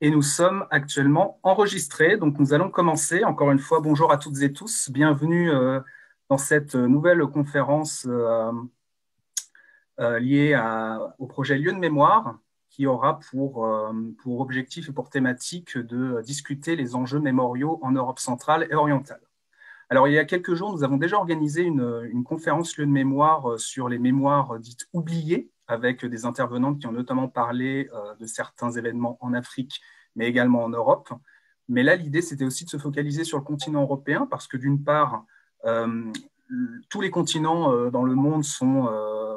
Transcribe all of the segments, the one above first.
Et nous sommes actuellement enregistrés, donc nous allons commencer. Encore une fois, bonjour à toutes et tous. Bienvenue euh, dans cette nouvelle conférence euh, euh, liée au projet Lieu de mémoire, qui aura pour, pour objectif et pour thématique de discuter les enjeux mémoriaux en Europe centrale et orientale. Alors, il y a quelques jours, nous avons déjà organisé une, conférence lieu de mémoire sur les mémoires dites oubliées, avec des intervenantes qui ont notamment parlé euh, de certains événements en Afrique, mais également en Europe. Mais là, l'idée, c'était aussi de se focaliser sur le continent européen, parce que d'une part, euh, tous les continents dans le monde sont,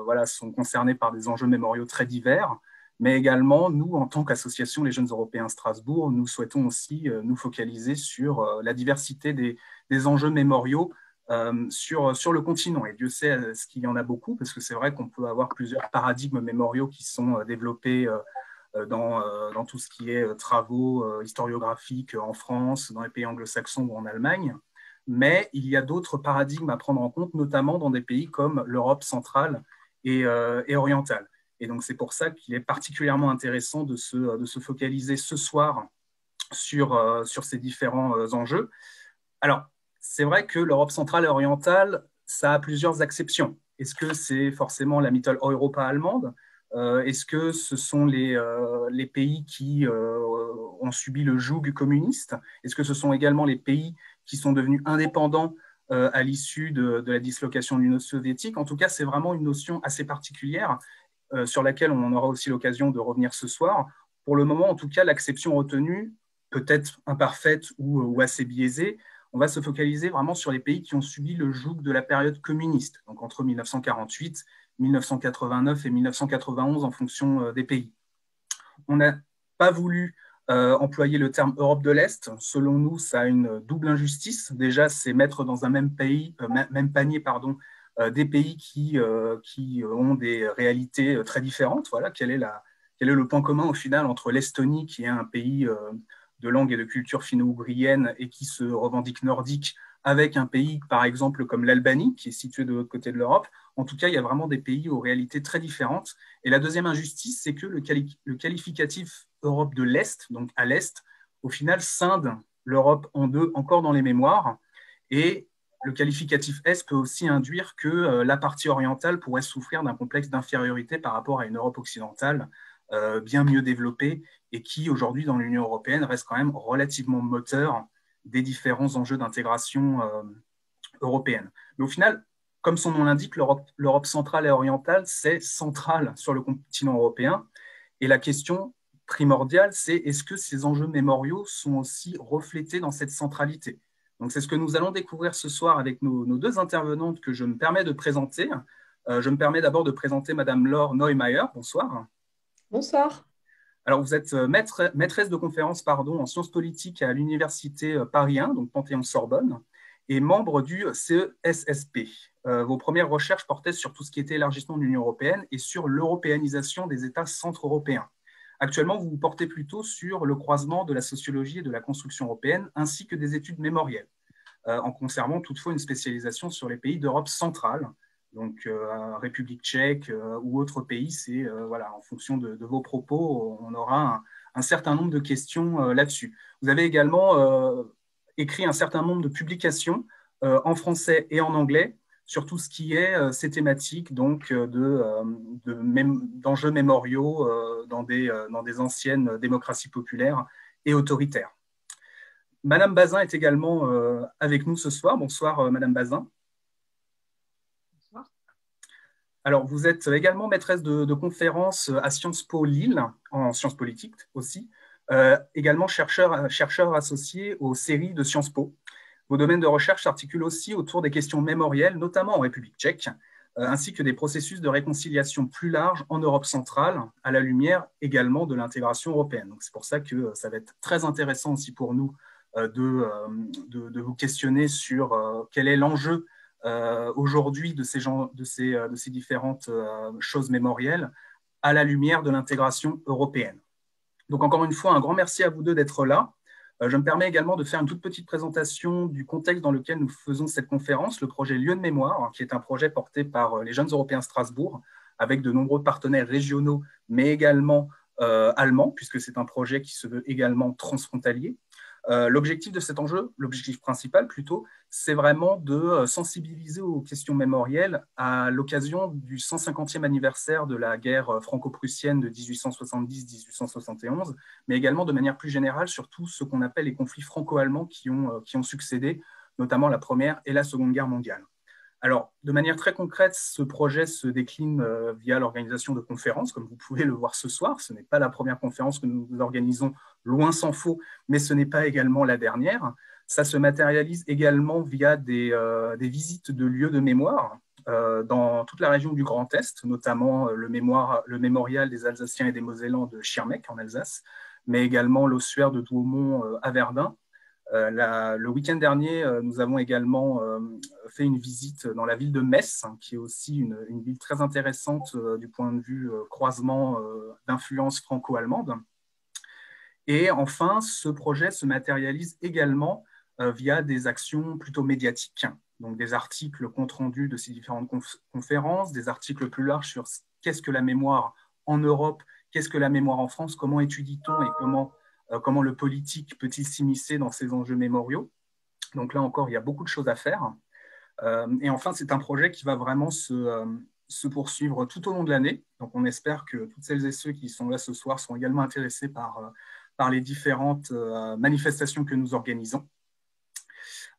voilà, sont concernés par des enjeux mémoriaux très divers mais également, nous, en tant qu'association Les Jeunes Européens Strasbourg, nous souhaitons aussi nous focaliser sur la diversité des, des enjeux mémoriaux euh, sur, sur le continent. Et Dieu sait euh, ce qu'il y en a beaucoup, parce que c'est vrai qu'on peut avoir plusieurs paradigmes mémoriaux qui sont euh, développés dans, dans, tout ce qui est travaux historiographiques en France, dans les pays anglo-saxons ou en Allemagne. Mais il y a d'autres paradigmes à prendre en compte, notamment dans des pays comme l'Europe centrale et, et, orientale. Et donc c'est pour ça qu'il est particulièrement intéressant de se, de se focaliser ce soir sur, sur ces différents enjeux. Alors, c'est vrai que l'Europe centrale et orientale, ça a plusieurs exceptions. Est-ce que c'est forcément la Mitteleuropa allemande? Euh, Est-ce que ce sont les, euh, pays qui euh, ont subi le joug communiste? Est-ce que ce sont également les pays qui sont devenus indépendants à l'issue de, la dislocation de l'Union soviétique? En tout cas, c'est vraiment une notion assez particulière sur laquelle on aura aussi l'occasion de revenir ce soir. Pour le moment, en tout cas, l'acception retenue, peut-être imparfaite ou assez biaisée, on va se focaliser vraiment sur les pays qui ont subi le joug de la période communiste, donc entre 1948, 1989 et 1991 en fonction euh, des pays. On n'a pas voulu euh, employer le terme Europe de l'Est. Selon nous, ça a une double injustice. Déjà, c'est mettre dans un même pays, euh, même panier, des pays qui, ont des réalités très différentes. Voilà, quel est le point commun au final entre l'Estonie, qui est un pays de langue et de culture finno-ougrienne et qui se revendique nordique avec un pays, par exemple, comme l'Albanie, qui est situé de l'autre côté de l'Europe. En tout cas, il y a vraiment des pays aux réalités très différentes. Et la deuxième injustice, c'est que le, qualificatif Europe de l'Est, donc à l'Est, au final, scinde l'Europe en deux, encore dans les mémoires. Et le qualificatif Est peut aussi induire que euh, la partie orientale pourrait souffrir d'un complexe d'infériorité par rapport à une Europe occidentale bien mieux développée et qui, aujourd'hui, dans l'Union européenne, reste quand même relativement moteur des différents enjeux d'intégration euh, européenne. Mais au final, comme son nom l'indique, l'Europe centrale et orientale, c'est central sur le continent européen. Et la question primordiale, c'est est-ce que ces enjeux mémoriaux sont aussi reflétés dans cette centralité? Donc, c'est ce que nous allons découvrir ce soir avec nos, deux intervenantes que je me permets de présenter. Euh, je me permets d'abord de présenter Madame Laure Neumeier. Bonsoir. Bonsoir. Alors, vous êtes euh, maîtresse de conférence pardon, en sciences politiques à l'Université euh, Paris 1, donc Panthéon-Sorbonne, et membre du CESSP. Euh, vos premières recherches portaient sur tout ce qui était élargissement de l'Union européenne et sur l'européanisation des États centre-européens. Actuellement, vous vous portez plutôt sur le croisement de la sociologie et de la construction européenne, ainsi que des études mémorielles, en conservant toutefois une spécialisation sur les pays d'Europe centrale, donc euh, République tchèque euh, ou autre pays, c'est euh, voilà, en fonction de, vos propos, on aura un, certain nombre de questions là-dessus. Vous avez également écrit un certain nombre de publications en français et en anglais sur tout ce qui est ces thématiques donc de, d'enjeux mémoriaux dans, des, dans des anciennes démocraties populaires et autoritaires. Madame Bazin est également avec nous ce soir. Bonsoir, Madame Bazin. Alors, vous êtes également maîtresse de, conférences à Sciences Po Lille, en sciences politiques aussi, euh, également chercheur, chercheur associé aux séries de Sciences Po. Vos domaines de recherche s'articulent aussi autour des questions mémorielles, notamment en République tchèque, euh, ainsi que des processus de réconciliation plus larges en Europe centrale, à la lumière également de l'intégration européenne. Donc, c'est pour ça que euh, ça va être très intéressant aussi pour nous de, de, vous questionner sur quel est l'enjeu euh, aujourd'hui de ces, euh, différentes euh, choses mémorielles à la lumière de l'intégration européenne. Donc encore une fois, un grand merci à vous deux d'être là. Je me permets également de faire une toute petite présentation du contexte dans lequel nous faisons cette conférence, le projet Lieu de mémoire, qui est un projet porté par les Jeunes Européens Strasbourg, avec de nombreux partenaires régionaux, mais également allemand, puisque c'est un projet qui se veut également transfrontalier. Euh, l'objectif de cet enjeu, l'objectif principal plutôt, c'est vraiment de euh, sensibiliser aux questions mémorielles à l'occasion du 150e anniversaire de la guerre euh, franco-prussienne de 1870-1871, mais également de manière plus générale sur tout ce qu'on appelle les conflits franco-allemands qui ont, qui ont succédé, notamment la Première et la Seconde Guerre mondiale. Alors, de manière très concrète, ce projet se décline euh, via l'organisation de conférences, comme vous pouvez le voir ce soir. Ce n'est pas la première conférence que nous organisons, loin s'en faut, mais ce n'est pas également la dernière. Ça se matérialise également via des, euh, visites de lieux de mémoire euh, dans toute la région du Grand Est, notamment le, le mémorial des Alsaciens et des Mosellans de Schirmeck en Alsace, mais également l'ossuaire de Douaumont à Verdun, euh, le week-end dernier, euh, nous avons également euh, fait une visite dans la ville de Metz, hein, qui est aussi une, ville très intéressante du point de vue croisement d'influence franco-allemande. Et enfin, ce projet se matérialise également via des actions plutôt médiatiques, donc des articles compte rendus de ces différentes conférences, des articles plus larges sur qu'est-ce que la mémoire en Europe, qu'est-ce que la mémoire en France, comment étudie-t-on et comment comment le politique peut-il s'immiscer dans ces enjeux mémoriaux? Donc là encore, il y a beaucoup de choses à faire. Euh, et enfin, c'est un projet qui va vraiment euh, se, poursuivre tout au long de l'année. Donc on espère que toutes celles et ceux qui sont là ce soir sont également intéressés par, par les différentes manifestations que nous organisons.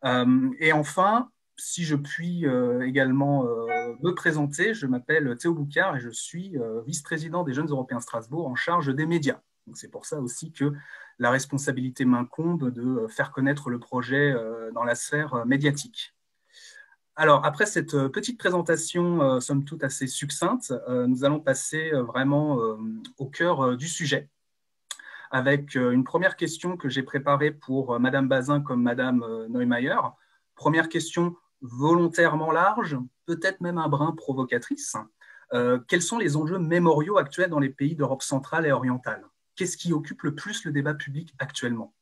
et enfin, si je puis également me présenter, je m'appelle Théo Boucard et je suis vice-président des Jeunes Européens Strasbourg en charge des médias. C'est pour ça aussi que la responsabilité m'incombe de euh, faire connaître le projet euh, dans la sphère euh, médiatique. Alors, après cette petite présentation, somme toute assez succincte, nous allons passer vraiment au cœur du sujet, avec une première question que j'ai préparée pour Madame Bazin comme Madame Neumeier. Première question volontairement large, peut-être même un brin provocatrice. quels sont les enjeux mémoriaux actuels dans les pays d'Europe centrale et orientale? Qu'est-ce qui occupe le plus le débat public actuellement?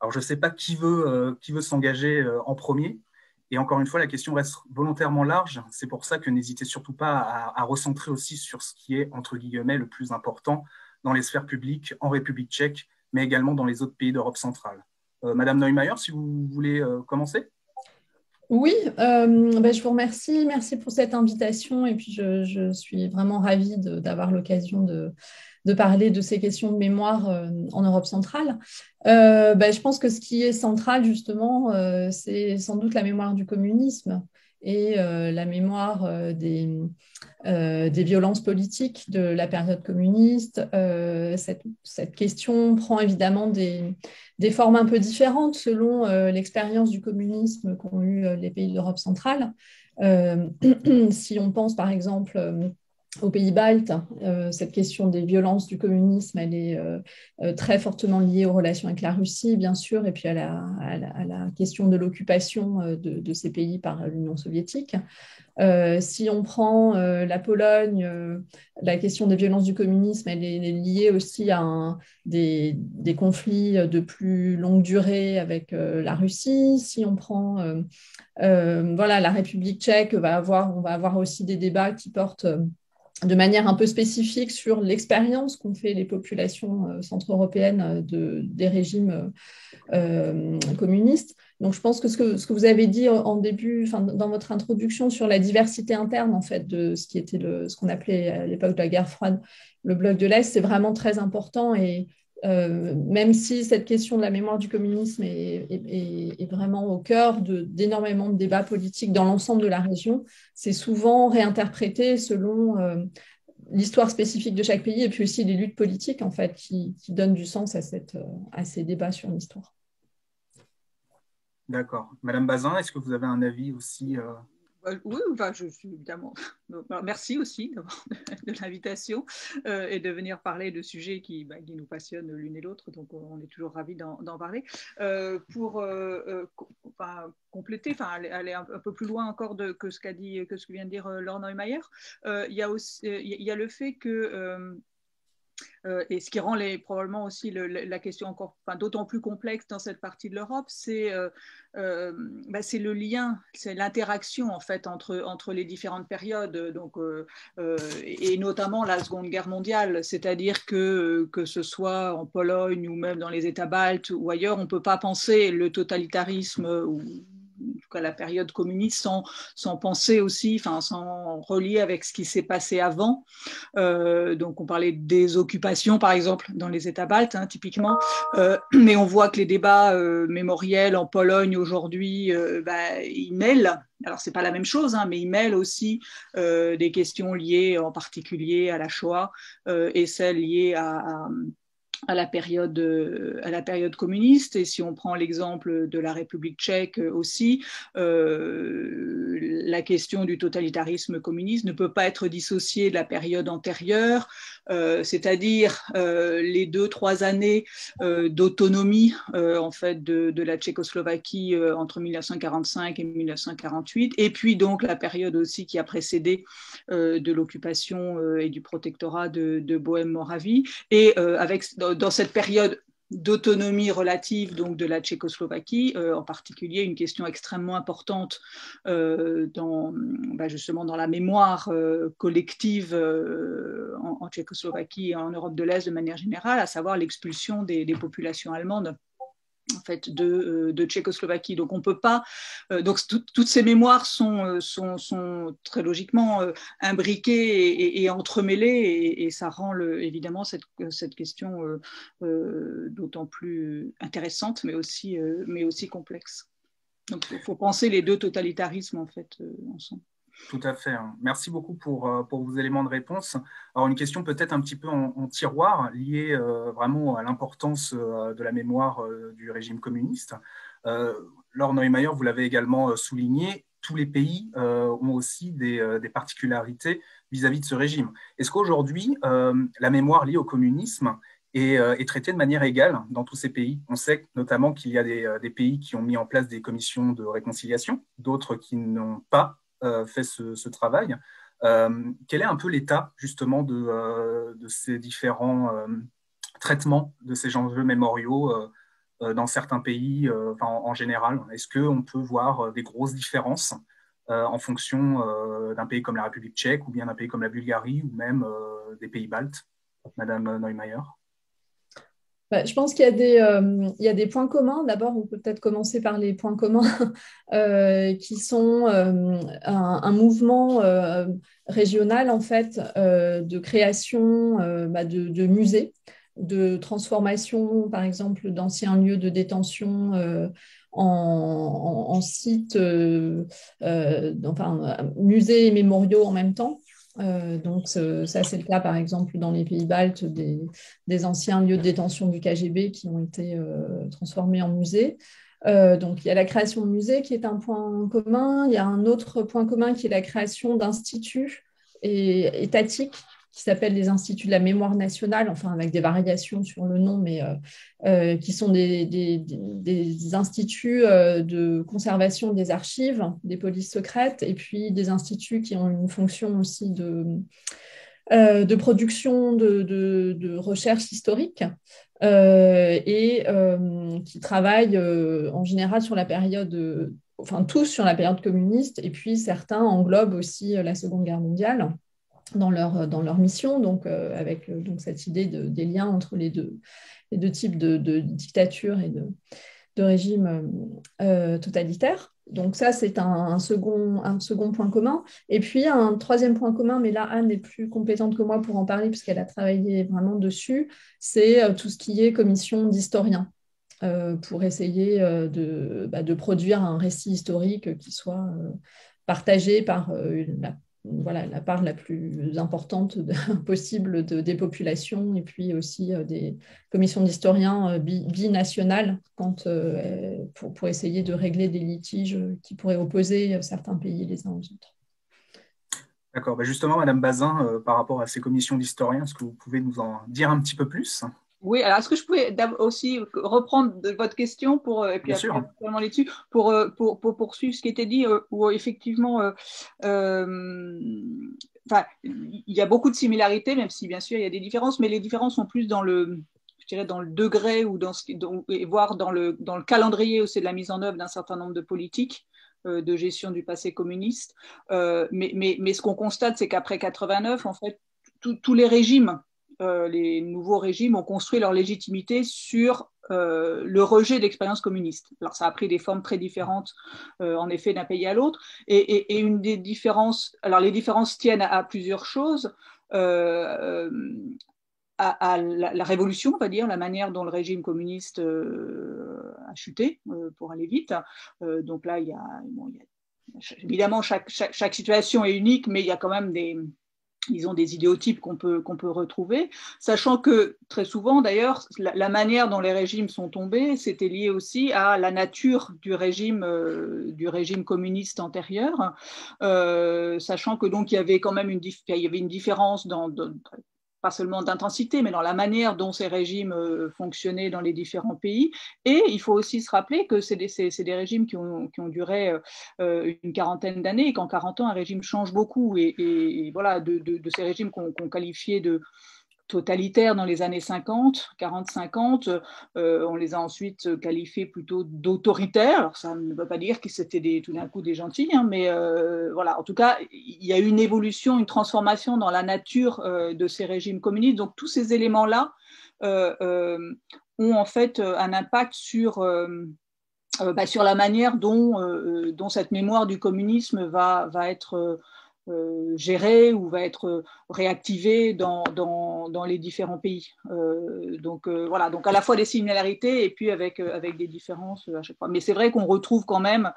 Alors, je ne sais pas qui veut, euh, s'engager euh, en premier. Et encore une fois, la question reste volontairement large. C'est pour ça que n'hésitez surtout pas à, recentrer aussi sur ce qui est, entre guillemets, le plus important dans les sphères publiques en République tchèque, mais également dans les autres pays d'Europe centrale. Euh, Madame Neumeier, si vous voulez commencer? Oui, ben, je vous remercie. Merci pour cette invitation. Et puis, je, suis vraiment ravie d'avoir l'occasion de, parler de ces questions de mémoire euh, en Europe centrale. Euh, ben, je pense que ce qui est central, justement, euh, c'est sans doute la mémoire du communisme et la mémoire des, des, violences politiques de la période communiste. Cette, question prend évidemment des, formes un peu différentes selon l'expérience du communisme qu'ont eu les pays d'Europe centrale. si on pense par exemple aux pays baltes, euh, cette question des violences du communisme, elle est euh, euh, très fortement liée aux relations avec la Russie, bien sûr, et puis à la, question de l'occupation de, ces pays par l'Union soviétique. si on prend la Pologne, la question des violences du communisme, elle est, liée aussi à des, conflits de plus longue durée avec la Russie. Si on prend voilà, la République tchèque, va avoir, on va avoir aussi des débats qui portent de manière un peu spécifique sur l'expérience qu'ont fait les populations euh, centre-européennes euh, de, des régimes euh, communistes. Donc, je pense que ce, que ce, que vous avez dit en début, enfin, dans votre introduction sur la diversité interne, en fait, de ce qui était le, ce qu'on appelait à l'époque de la guerre froide le bloc de l'Est, c'est vraiment très important et euh, même si cette question de la mémoire du communisme est, vraiment au cœur d'énormément de, débats politiques dans l'ensemble de la région, c'est souvent réinterprété selon euh, l'histoire spécifique de chaque pays et puis aussi les luttes politiques en fait qui, donnent du sens à ces débats sur l'histoire. D'accord. Madame Bazin, est-ce que vous avez un avis aussi euh, euh, oui, je suis évidemment. Merci aussi de, l'invitation euh, et de venir parler de sujets qui, bah, qui nous passionnent l'une et l'autre. Donc, on est toujours ravis d'en parler. Euh, pour compléter, enfin, aller, un, peu plus loin encore que ce qu'a dit, que ce que vient de dire Laure Neumeier, il y a il y a le fait que euh, et ce qui rend probablement aussi la question encore d'autant plus complexe dans cette partie de l'Europe, c'est euh, euh, bah, le lien, c'est l'interaction en fait entre, entre les différentes périodes, donc, et notamment la Seconde Guerre mondiale, c'est-à-dire que que ce soit en Pologne ou même dans les États baltes ou ailleurs, on ne peut pas penser le totalitarisme ou tout cas la période communiste, sans, sans penser aussi, enfin, sans relier avec ce qui s'est passé avant. Euh, donc, on parlait des occupations, par exemple, dans les États baltes, hein, typiquement, euh, mais on voit que les débats euh, mémoriels en Pologne aujourd'hui, bah, ils mêlent alors c'est pas la même chose, hein, mais ils mêlent aussi des questions liées en particulier à la Shoah et celles liées à, à la période euh, à la période communiste. Et si on prend l'exemple de la République tchèque aussi euh, la question du totalitarisme communiste ne peut pas être dissociée de la période antérieure euh, c'est-à-dire euh, les deux trois années euh, d'autonomie en fait de, de, la Tchécoslovaquie entre 1945 et 1948 et puis donc la période aussi qui a précédé de l'occupation et du protectorat de, de Bohème-Moravie. Et avec cette période d'autonomie relative donc de la Tchécoslovaquie, euh, en particulier une question extrêmement importante euh, dans, bah, justement dans la mémoire euh, collective en, Tchécoslovaquie et en Europe de l'Est de manière générale, à savoir l'expulsion des populations allemandes en fait de, euh, de, Tchécoslovaquie. Donc on peut pas. Euh, donc toutes ces mémoires sont, euh, très logiquement imbriquées et, entremêlées et, ça rend le, évidemment cette, cette question d'autant plus intéressante, mais aussi, mais aussi complexe. Donc il faut penser les deux totalitarismes en fait ensemble. Tout à fait. Hein. Merci beaucoup pour, euh, pour, vos éléments de réponse. Alors, une question peut-être un petit peu en, tiroir, liée euh, vraiment à l'importance euh, de la mémoire du régime communiste. Laure Neumayer, vous l'avez également souligné, tous les pays ont aussi des, particularités vis-à-vis de ce régime. Est-ce qu'aujourd'hui, la mémoire liée au communisme est, traitée de manière égale dans tous ces pays? On sait notamment qu'il y a des, pays qui ont mis en place des commissions de réconciliation, d'autres qui n'ont pas fait ce, travail. Euh, quel est un peu l'état justement de, euh, ces différents traitements de ces enjeux mémoriaux dans certains pays, en, général? Est-ce qu'on peut voir des grosses différences en fonction d'un pays comme la République tchèque ou bien d'un pays comme la Bulgarie ou même des pays baltes? Madame Neumeier bah, je pense qu'il y, a des, euh, y a des points communs. D'abord, on peut peut-être commencer par les points communs euh, qui sont euh, un, mouvement régional en fait de création bah, de, musées, de transformation, par exemple, d'anciens lieux de détention en, en, sites, enfin, musées et mémoriaux en même temps. Euh, donc ça, c'est le cas par exemple dans les pays baltes des, anciens lieux de détention du KGB qui ont été euh, transformés en musées. Euh, donc il y a la création de musées qui est un point commun. Il y a un autre point commun qui est la création d'instituts étatiques qui s'appellent les instituts de la mémoire nationale, enfin avec des variations sur le nom, mais euh, euh, qui sont des, des, instituts euh, de conservation des archives, des polices secrètes, et puis des instituts qui ont une fonction aussi de, de production de, de, recherche historique. et qui travaillent en général sur la période, enfin tous sur la période communiste, et puis certains englobent aussi la Seconde Guerre mondiale dans leur, dans leur mission, donc euh, avec euh, donc cette idée de, des liens entre les deux, les deux types de, de dictature et de, de régime euh, totalitaire. Donc ça, c'est un, second, un second point commun. Et puis un troisième point commun, mais là, Anne est plus compétente que moi pour en parler puisqu'elle a travaillé vraiment dessus, c'est tout ce qui est commission d'historiens. pour essayer de, bah, de, produire un récit historique qui soit partagé par la voilà, la part la plus importante possible de, des populations et puis aussi euh, des commissions d'historiens euh, binationales euh, pour, essayer de régler des litiges qui pourraient opposer certains pays les uns aux autres. D'accord. Bah, justement, Madame Bazin, par rapport à ces commissions d'historiens, est-ce que vous pouvez nous en dire un petit peu plus? Oui, alors est-ce que je pouvais aussi reprendre votre question pour, euh, et puis après, dessus pour, euh, pour, pour, poursuivre ce qui était dit, euh, où effectivement, enfin, il y a beaucoup de similarités, même si bien sûr il y a des différences, mais les différences sont plus dans le, je dirais, dans le degré ou dans ce, voire dans le, dans le calendrier aussi de la mise en œuvre d'un certain nombre de politiques euh, de gestion du passé communiste. Mais, mais, mais, ce qu'on constate, c'est qu'après 89, en fait, tous les régimes, euh, les nouveaux régimes ont construit leur légitimité sur le rejet de l'expérience communiste. Alors ça a pris des formes très différentes, en effet, d'un pays à l'autre. Et, une des différences, alors les différences tiennent à, plusieurs choses à, la, révolution, on va dire, la manière dont le régime communiste euh, a chuté, euh, pour aller vite. Euh, donc là, il y, a, évidemment, chaque, situation est unique, mais il y a quand même des, ils ont des idéotypes qu'on peut, qu'on peut retrouver, sachant que très souvent, d'ailleurs, la, manière dont les régimes sont tombés, c'était lié aussi à la nature du régime, du régime communiste antérieur, sachant que donc il y avait quand même une, il y avait une différence dans, dans pas seulement d'intensité, mais dans la manière dont ces régimes euh, fonctionnaient dans les différents pays. Et il faut aussi se rappeler que c'est des, régimes qui ont, duré euh, euh, une quarantaine d'années et qu'en 40 ans, un régime change beaucoup. Et, voilà, de, ces régimes qu'on qualifiait de totalitaires dans les années 50, 40-50. Euh, on les a ensuite qualifiés plutôt d'autoritaires. Ça ne veut pas dire que c'était tout d'un coup des gentils, hein, mais euh, voilà, en tout cas, il y a eu une évolution, une transformation dans la nature euh, de ces régimes communistes. Donc tous ces éléments-là ont en fait un impact sur... Bah, sur la manière dont, dont, cette mémoire du communisme va, être géré ou va être réactivé dans, dans, dans les différents pays. Euh, donc euh, voilà, donc à la fois des similarités et puis avec, avec des différences à chaque fois. Mais c'est vrai qu'on retrouve quand même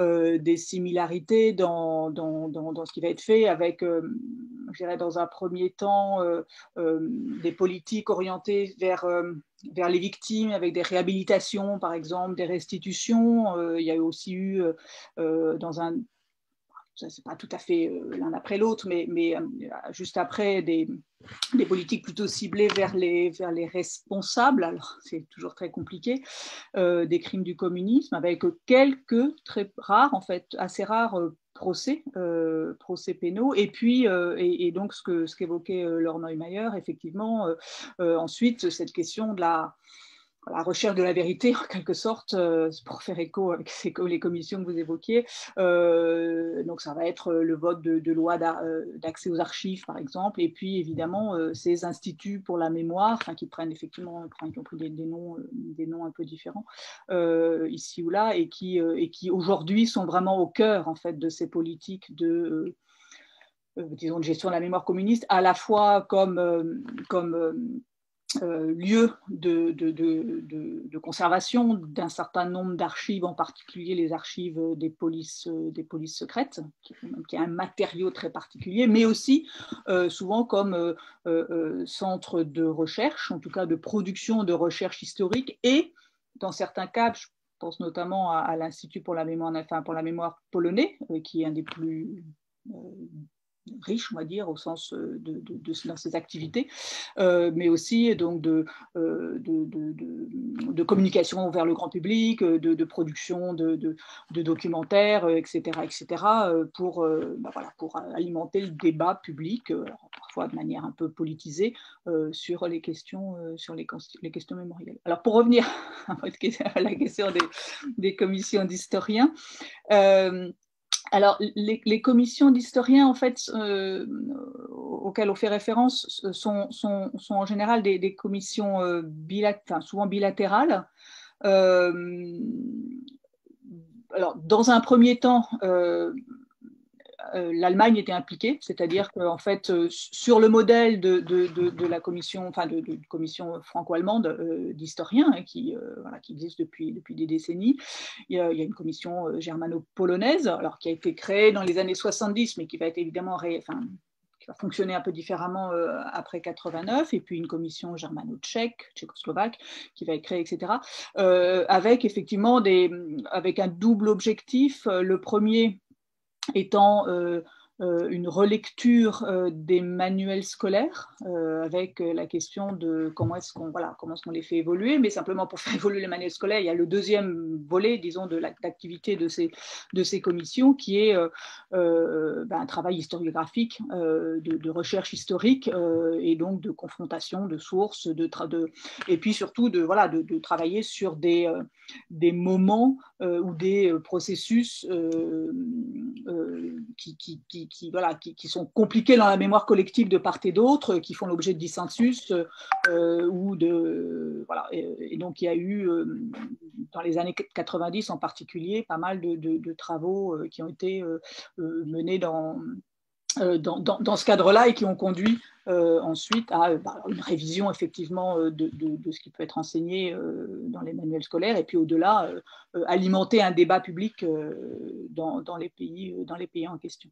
des similarités dans, dans, dans, ce qui va être fait avec, je dirais dans un premier temps, des politiques orientées vers, vers les victimes, avec des réhabilitations, par exemple, des restitutions. il y a aussi eu, dans un c'est pas tout à fait euh, l'un après l'autre, mais, euh, juste après des, politiques plutôt ciblées vers les, responsables, alors c'est toujours très compliqué, euh, des crimes du communisme, avec quelques très rares, en fait, assez rares procès, pénaux, et puis, et, donc ce ce qu'évoquait Laure Neumeier, effectivement, ensuite cette question de la la recherche de la vérité, en quelque sorte, euh, pour faire écho avec les commissions que vous évoquiez. Euh, donc, ça va être le vote de, loi euh, d'accès aux archives, par exemple, et puis évidemment ces instituts pour la mémoire, qui prennent effectivement, qui ont pris des, noms, des noms un peu différents ici ou là, et qui, aujourd'hui sont vraiment au cœur en fait de ces politiques de de gestion de la mémoire communiste, à la fois comme, comme euh, lieu de, conservation d'un certain nombre d'archives, en particulier les archives des polices, euh, des polices secrètes, qui, est un matériau très particulier, mais aussi euh, souvent comme centre de recherche, en tout cas de production de recherche historique, et dans certains cas, je pense notamment à, l'Institut pour la mémoire, pour la mémoire polonais, qui est un des plus riche, on va dire, au sens euh, de, dans ses activités, euh, mais aussi donc de, euh, de, communication vers le grand public, de, production de, documentaires, etc., etc., pour, bah voilà, pour alimenter le débat public, parfois de manière un peu politisée, sur les questions, sur les, les, questions mémorielles. Alors pour revenir à la question des, des commissions d'historiens, alors, les, commissions d'historiens, en fait, euh, auxquelles on fait référence, sont, en général des, commissions euh, souvent bilatérales. Euh, alors, dans un premier temps, l'Allemagne était impliquée, c'est-à-dire qu'en fait, euh, sur le modèle de, la commission, enfin de, commission franco-allemande euh, d'historiens hein, qui, existe depuis, depuis des décennies, il y a, une commission germano-polonaise, alors qui a été créée dans les années 70, mais qui va être évidemment qui va fonctionner un peu différemment après 89, et puis une commission germano-tchèque, tchécoslovaque, qui va être créée, etc., avec effectivement des, avec un double objectif. le premier étant euh, euh, une relecture euh, des manuels scolaires avec la question de comment est-ce qu'on voilà, est-ce qu'on les fait évoluer. Mais simplement pour faire évoluer les manuels scolaires, il y a le deuxième volet, disons, de l'activité de ces, de ces commissions qui est ben, un travail historiographique, de, recherche historique et donc de confrontation de sources, de, et puis surtout de, voilà, de travailler sur des, des moments ou des processus qui, qui, qui qui, voilà, qui, sont compliqués dans la mémoire collective de part et d'autre, qui font l'objet de dissensus euh, ou de voilà. Et, donc il y a eu euh, dans les années 90 en particulier pas mal de, travaux euh, qui ont été menés dans dans, dans, ce cadre-là et qui ont conduit ensuite à bah, une révision effectivement de, de, ce qui peut être enseigné dans les manuels scolaires et puis au-delà alimenter un débat public dans, les pays, dans les pays en question.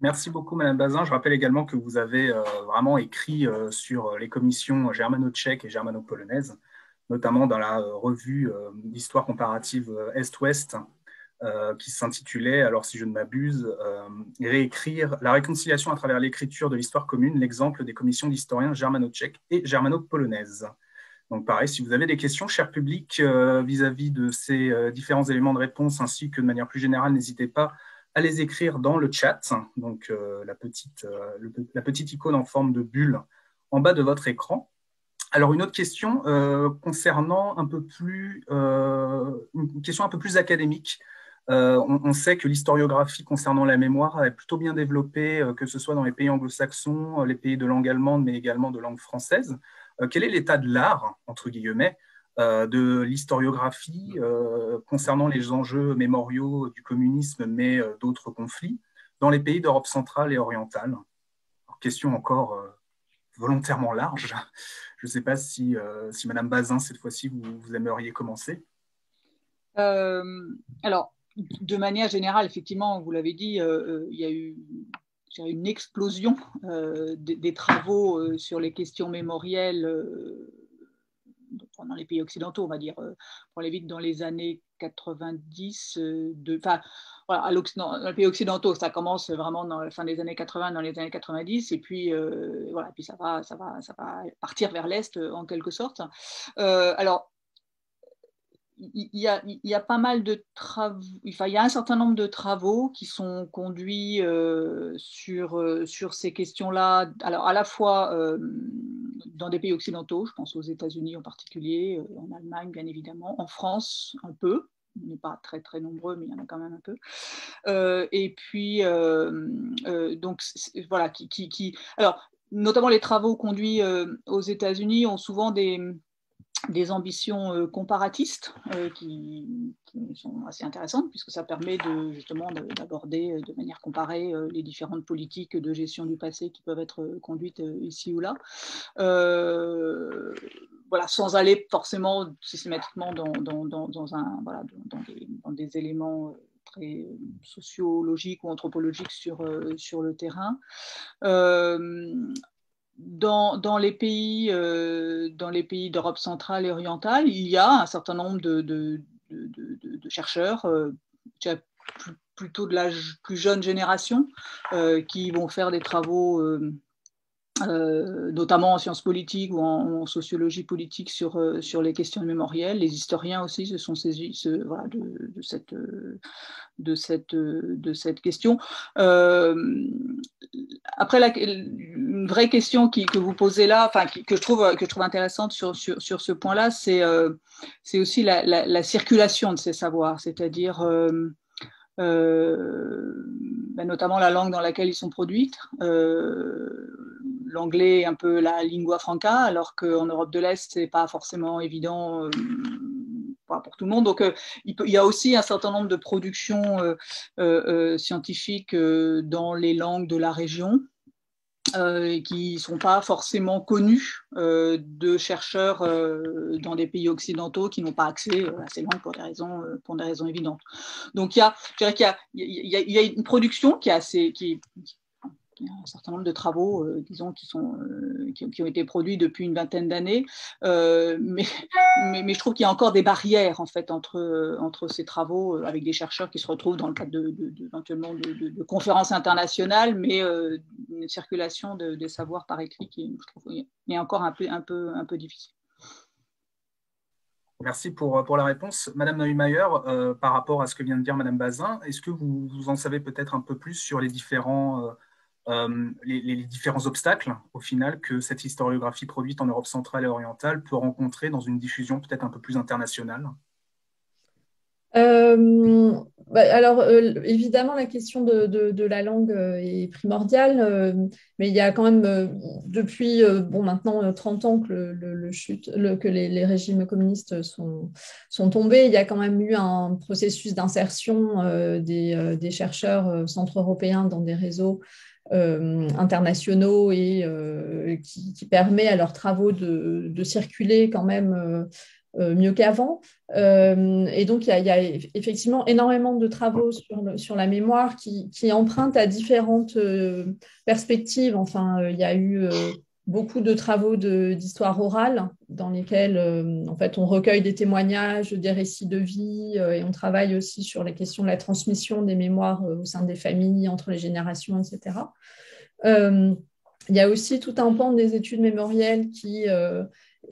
Merci beaucoup, Madame Bazin. Je rappelle également que vous avez euh, vraiment écrit euh, sur les commissions germano-tchèques et germano-polonaises, notamment dans la euh, revue d'histoire comparative Est-Ouest, qui s'intitulait, alors si je ne m'abuse, Réécrire la réconciliation à travers l'écriture de l'histoire commune, l'exemple des commissions d'historiens germano-tchèques et germano-polonaises. Donc pareil, si vous avez des questions, cher public, vis-à-vis -vis de ces différents éléments de réponse, ainsi que de manière plus générale, n'hésitez pas à les écrire dans le chat, donc euh, la, petite, euh, la petite icône en forme de bulle en bas de votre écran. Alors une autre question euh, concernant un peu plus une question un peu plus académique. On, sait que l'historiographie concernant la mémoire est plutôt bien développée, que ce soit dans les pays anglo-saxons, les pays de langue allemande, mais également de langue française. quel est l'état de l'art, entre guillemets, euh, de l'historiographie euh, concernant les enjeux mémoriaux du communisme, mais euh, d'autres conflits, dans les pays d'Europe centrale et orientale? question encore volontairement large. Je ne sais pas si, si Madame Bazin, cette fois-ci, vous, aimeriez commencer. alors, de manière générale, effectivement, vous l'avez dit, il y a eu une explosion des, des, travaux sur les questions mémorielles dans les pays occidentaux, on va dire, euh, pour aller vite, dans les années 90, euh, de, enfin, voilà, dans les pays occidentaux, ça commence vraiment dans la fin des années 80, dans les années 90, et puis, euh, voilà, puis ça va, ça, va, ça va partir vers l'Est en quelque sorte. alors, il y, a, pas mal de travaux, enfin, il y a un certain nombre de travaux qui sont conduits sur, sur ces questions-là, alors à la fois dans des pays occidentaux, je pense aux États-Unis en particulier, euh, en Allemagne bien évidemment, en France un peu, on n'est pas très très nombreux, mais il y en a quand même un peu. Euh, et puis, euh, donc voilà, qui, qui, alors notamment les travaux conduits aux États-Unis ont souvent des, des ambitions euh, comparatistes euh, qui, sont assez intéressantes puisque ça permet de, justement d'aborder euh, de manière comparée les différentes politiques de gestion du passé qui peuvent être conduites ici ou là. voilà, sans aller forcément systématiquement dans, dans, dans, un, voilà, des, dans des éléments très sociologiques ou anthropologiques sur, sur le terrain dans, les pays, euh, dans les pays d'Europe centrale et orientale, il y a un certain nombre de, chercheurs, euh, plutôt de la plus jeune génération, euh, qui vont faire des travaux euh, notamment en sciences politiques ou en, sociologie politique sur, euh, sur les questions mémorielles. Les historiens aussi se sont saisis de, cette, de, cette, de cette question. Euh, après, la, une vraie question qui, que vous posez là, enfin, que, je trouve, que je trouve intéressante sur, sur, sur ce point-là, c'est c'est aussi la, la, circulation de ces savoirs, c'est-à-dire ben, notamment la langue dans laquelle ils sont produits l'anglais un peu la lingua franca, alors qu'en Europe de l'Est, c'est pas forcément évident euh, pour tout le monde. Donc, euh, il, y a aussi un certain nombre de productions euh, scientifiques dans les langues de la région. Qui ne sont pas forcément connus de chercheurs dans des pays occidentaux qui n'ont pas accès à ces langues pour des raisons, pour des raisons évidentes. Donc il y a, je dirais qu'il y, y, y a, une production qui est assez, qui, il a un certain nombre de travaux, euh, disons, qui, sont, euh, qui, ont été produits depuis une vingtaine d'années, euh, mais, mais, je trouve qu'il y a encore des barrières en fait entre, entre ces travaux avec des chercheurs qui se retrouvent dans le cadre de, éventuellement de, conférences internationales, mais une circulation de, savoir par écrit qui, je trouve, est encore un peu, un peu, un peu difficile. Merci pour, pour la réponse. Madame Neumayer, par rapport à ce que vient de dire Madame Bazin, est-ce que vous, vous en savez peut-être un peu plus sur les différents les, différents obstacles, au final, que cette historiographie produite en Europe centrale et orientale peut rencontrer dans une diffusion peut-être un peu plus internationale euh, bah, alors, euh, évidemment, la question de, la langue est primordiale, mais il y a quand même, depuis bon, maintenant 30 ans que, les, régimes communistes sont, sont tombés, il y a quand même eu un processus d'insertion des, des, chercheurs centre-européens dans des réseaux euh, internationaux et euh, qui, permet à leurs travaux de, circuler quand même euh, mieux qu'avant. et donc, il y, a, effectivement énormément de travaux sur, la mémoire qui, qui, empruntent à différentes perspectives. Enfin, il y a eu beaucoup de travaux d'histoire orale dans lesquels euh, en fait, on recueille des témoignages, des récits de vie euh, et on travaille aussi sur les questions de la transmission des mémoires euh, au sein des familles, entre les générations, etc. il y a aussi tout un pan des études mémorielles qui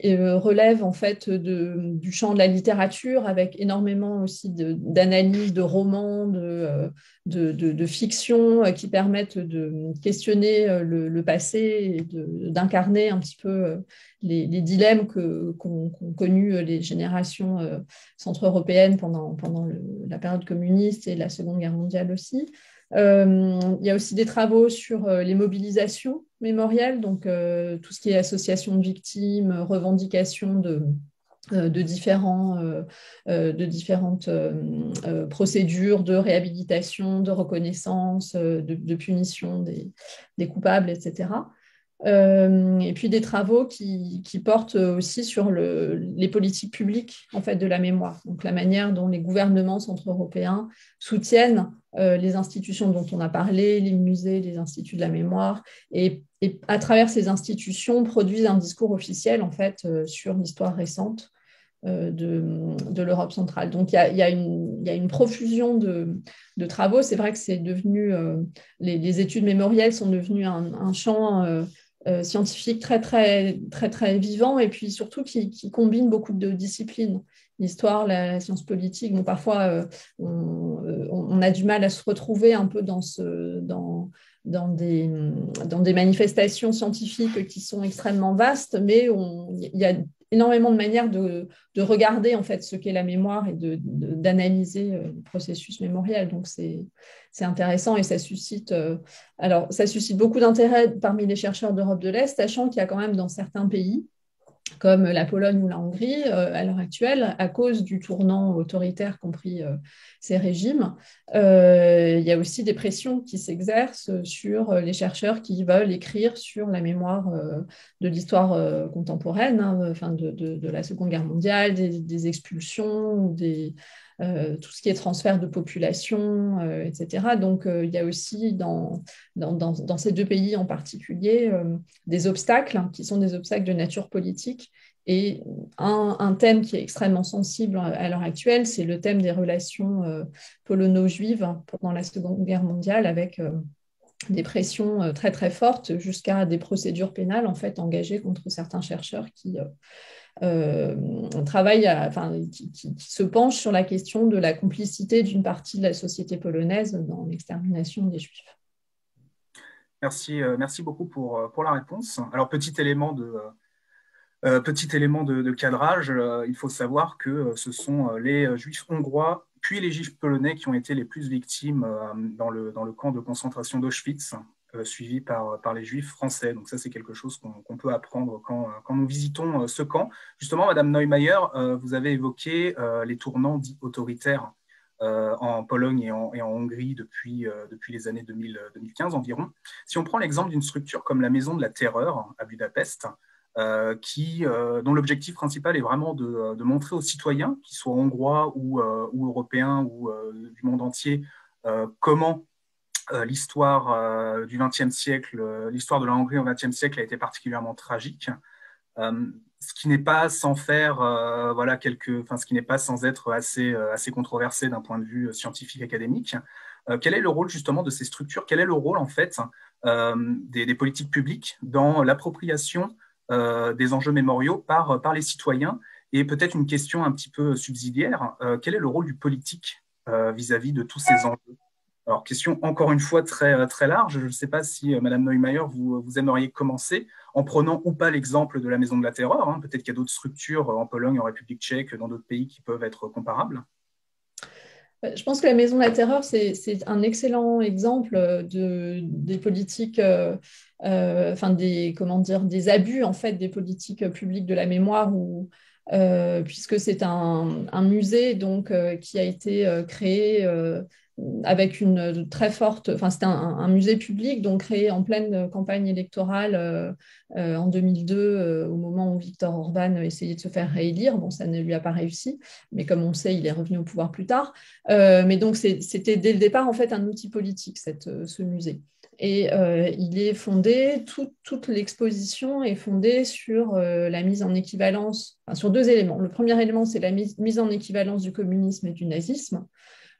relève en fait du champ de la littérature avec énormément aussi d'analyses, de, romans, de, de, fiction qui permettent de questionner le, passé et d'incarner un petit peu les, dilemmes qu'ont connu les générations centre-européennes pendant, pendant la période communiste et la Seconde Guerre mondiale aussi. Euh, il y a aussi des travaux sur euh, les mobilisations mémorielles, donc euh, tout ce qui est association de victimes, revendication de, de, différents, de différentes procédures de réhabilitation, de reconnaissance, de, punition des, des, coupables, etc. Euh, et puis des travaux qui, portent aussi sur les politiques publiques en fait, de la mémoire, donc la manière dont les gouvernements centre-européens soutiennent euh, les institutions dont on a parlé, les musées, les instituts de la mémoire, et, à travers ces institutions produisent un discours officiel en fait euh, sur l'histoire récente de, l'Europe centrale. Donc il y a, une, profusion de, travaux. C'est vrai que c'est devenu les, études mémorielles sont devenues un, champ scientifique très, très, très, vivant et puis surtout qui, combine beaucoup de disciplines. L'histoire, la, science politique, parfois euh, euh, on, a du mal à se retrouver un peu dans, ce, dans, dans, des, dans des manifestations scientifiques qui sont extrêmement vastes, mais il y a énormément de manières de, regarder en fait ce qu'est la mémoire et d'analyser euh, le processus mémoriel. Donc c'est intéressant et ça suscite euh, alors ça suscite beaucoup d'intérêt parmi les chercheurs d'Europe de l'Est, sachant qu'il y a quand même dans certains pays comme la Pologne ou la Hongrie euh, à l'heure actuelle, à cause du tournant autoritaire compris euh, ces régimes. Euh, il y a aussi des pressions qui s'exercent sur les chercheurs qui veulent écrire sur la mémoire de l'histoire contemporaine, hein, de, la Seconde Guerre mondiale, des expulsions, des, euh, tout ce qui est transfert de population, euh, etc. Donc, euh, il y a aussi dans, ces deux pays en particulier des obstacles hein, qui sont des obstacles de nature politique. Et un, thème qui est extrêmement sensible à l'heure actuelle, c'est le thème des relations polono-juives pendant la Seconde Guerre mondiale avec des pressions très très fortes jusqu'à des procédures pénales en fait engagées contre certains chercheurs qui on travaille, enfin, qui, se penche sur la question de la complicité d'une partie de la société polonaise dans l'extermination des Juifs. Merci, euh, merci beaucoup pour, euh, pour la réponse. Alors, petit élément de, petit élément de, cadrage, il faut savoir que ce sont les Juifs hongrois puis les Juifs polonais qui ont été les plus victimes dans le, dans le camp de concentration d'Auschwitz euh, suivi par, par les juifs français. Donc ça, c'est quelque chose qu'on peut apprendre quand, quand, nous visitons euh, ce camp. Justement, Madame Neumayer, euh, vous avez évoqué les tournants dits autoritaires en Pologne et en, et en Hongrie depuis, depuis les années 2000, 2015 environ. Si on prend l'exemple d'une structure comme la Maison de la Terreur à Budapest, qui, dont l'objectif principal est vraiment de, de, montrer aux citoyens, qu'ils soient hongrois ou, ou européens ou du monde entier, comment l'histoire du XXe siècle, l'histoire de la Hongrie au XXe siècle a été particulièrement tragique. Ce qui n'est pas sans faire, euh, voilà, quelques, enfin, ce qui n'est pas sans être assez, euh, assez controversé d'un point de vue scientifique académique. Euh, quel est le rôle justement de ces structures? Quel est le rôle en fait des, politiques publiques dans l'appropriation des enjeux mémoriaux par, par les citoyens? Et peut-être une question un petit peu subsidiaire quel est le rôle du politique vis-à-vis -vis de tous ces enjeux? Alors, question encore une fois très, large. Je ne sais pas si, Madame Neumeier, vous, vous aimeriez commencer en prenant ou pas l'exemple de la Maison de la Terreur. Hein. Peut-être qu'il y a d'autres structures en Pologne, en République tchèque, dans d'autres pays qui peuvent être comparables. Euh, je pense que la Maison de la Terreur, c'est un excellent exemple de, des politiques, euh, euh, enfin des, comment dire, des abus en fait des politiques publiques de la mémoire, puisque c'est un, un, musée donc qui a été créé avec une très forte, enfin c'était un, musée public donc créé en pleine campagne électorale euh, euh, en 2002 euh, au moment où Victor Orban essayait de se faire réélire. Bon, ça ne lui a pas réussi, mais comme on sait, il est revenu au pouvoir plus tard. mais donc c'était dès le départ en fait un outil politique ce musée. Et il est fondé, toute l'exposition est fondée sur la mise en équivalence, sur deux éléments. Le premier élément, c'est la mise en équivalence du communisme et du nazisme.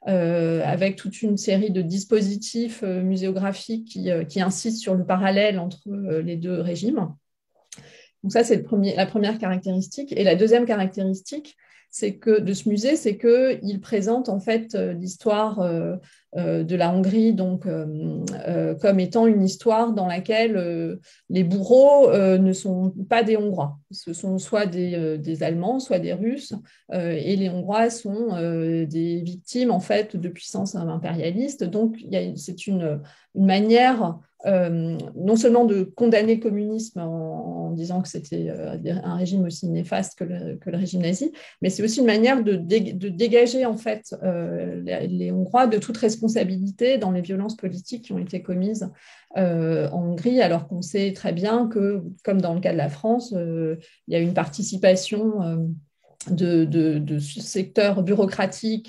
Euh, avec toute une série de dispositifs euh, muséographiques qui, euh, qui, insistent sur le parallèle entre les deux régimes. Donc ça, c'est la première caractéristique. Et la deuxième caractéristique, c'est que de ce musée, c'est qu'il présente en fait euh, l'histoire euh, euh, de la Hongrie. Donc comme étant une histoire dans laquelle les bourreaux ne sont pas des Hongrois, ce sont soit des, Allemands, soit des Russes, et les Hongrois sont des victimes en fait de puissances impérialistes. Donc c'est une, une manière euh, non seulement de condamner le communisme en, disant que c'était euh, un régime aussi néfaste que le, régime nazi, mais c'est aussi une manière de, dégager en fait euh, les, Hongrois de toute responsabilité dans les violences politiques qui ont été commises en Hongrie, alors qu'on sait très bien que, comme dans le cas de la France, il y a une participation de, de, de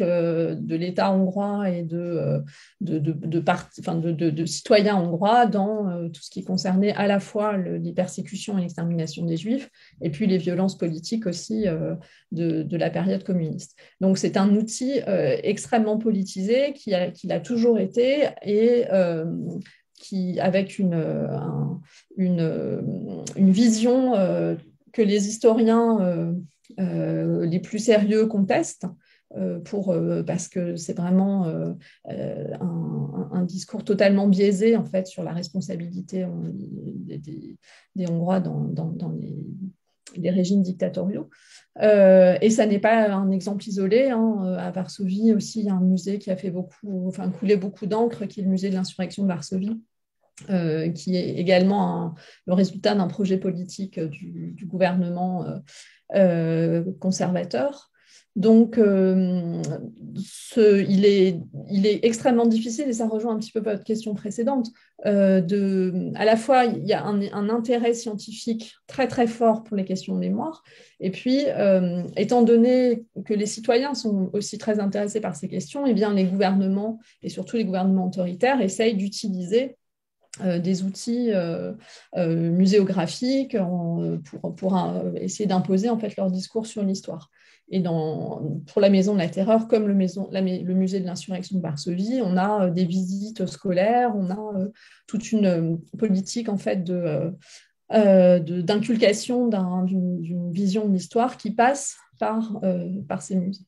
euh, de l'État hongrois et de, euh, de, citoyens hongrois dans euh, tout ce qui concernait à la fois les persécutions et l'extermination des Juifs et puis les violences politiques aussi de, la période communiste. Donc c'est un outil extrêmement politisé qui a, qui l'a toujours été et qui, avec une, une, vision que les historiens les plus sérieux contestent. Euh, pour, euh, parce que c'est vraiment un, discours totalement biaisé en fait sur la responsabilité des, Hongrois dans, les, régimes dictatoriaux. et ça n'est pas un exemple isolé. Hein. À Varsovie aussi, il y a un musée qui a fait beaucoup, enfin coulé beaucoup d'encre, qui est le musée de l'insurrection de Varsovie, qui est également le résultat d'un projet politique du, gouvernement euh, conservateur. Donc, euh, il, est, extrêmement difficile, et ça rejoint un petit peu votre question précédente, euh, de, à la fois, il y a un, intérêt scientifique très très fort pour les questions de mémoire, et puis, étant donné que les citoyens sont aussi très intéressés par ces questions, eh bien, les gouvernements, et surtout les gouvernements autoritaires, essayent d'utiliser euh, des outils euh, euh, muséographiques pour, essayer d'imposer en fait leur discours sur l'histoire. Et pour la Maison de la Terreur, comme le, musée de l'insurrection de Varsovie, on a des visites scolaires, on a toute une politique en fait d'inculcation d'une vision de l'histoire qui passe par ces musées.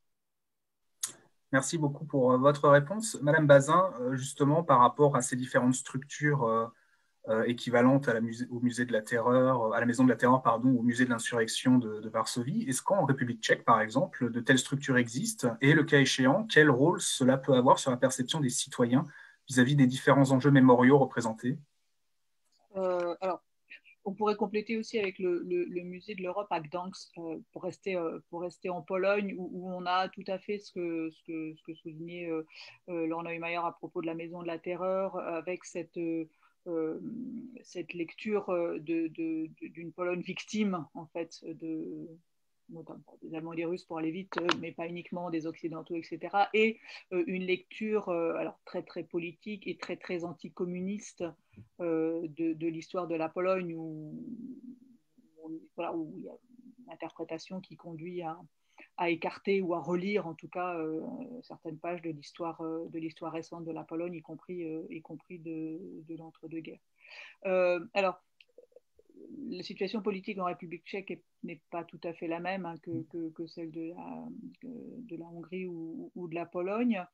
Merci beaucoup pour euh, votre réponse. Madame Bazin, euh, justement, par rapport à ces différentes structures euh, équivalentes à la au musée de la Terreur, à la Maison de la Terreur, pardon, au musée de l'insurrection de, Varsovie, est-ce qu'en République tchèque, par exemple, de telles structures existent Et le cas échéant, quel rôle cela peut avoir sur la perception des citoyens vis-à-vis des différents enjeux mémoriaux représentés? On pourrait compléter aussi avec le, musée de l'Europe à Gdansk euh, pour, rester, euh, pour rester en Pologne où, on a tout à fait ce que, ce que, ce que soulignait euh, euh Laurent à propos de la Maison de la Terreur avec cette, lecture d'une Pologne victime en fait de, notamment des Allemands et des Russes pour aller vite, mais pas uniquement des Occidentaux, etc. Et une lecture alors très très politique et très très anticommuniste de, de l'histoire de la Pologne où, voilà, où il y a une interprétation qui conduit à, écarter ou à relire en tout cas euh, certaines pages de l'histoire euh, de l'histoire récente de la Pologne, y compris, euh, y compris de, de l'entre-deux-guerres. alors, la situation politique en République tchèque n'est pas tout à fait la même hein, que, que, celle de la, de la Hongrie ou, ou, de la Pologne.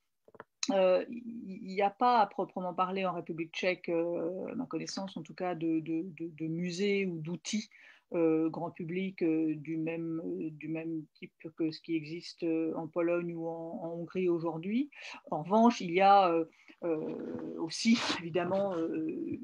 Il n'y a pas à proprement parler en République tchèque, à ma connaissance en tout cas, de, de, de musées ou d'outils euh, grand public euh, du, même, euh, du même type que ce qui existe en Pologne ou en, Hongrie aujourd'hui. En revanche, il y a aussi, évidemment,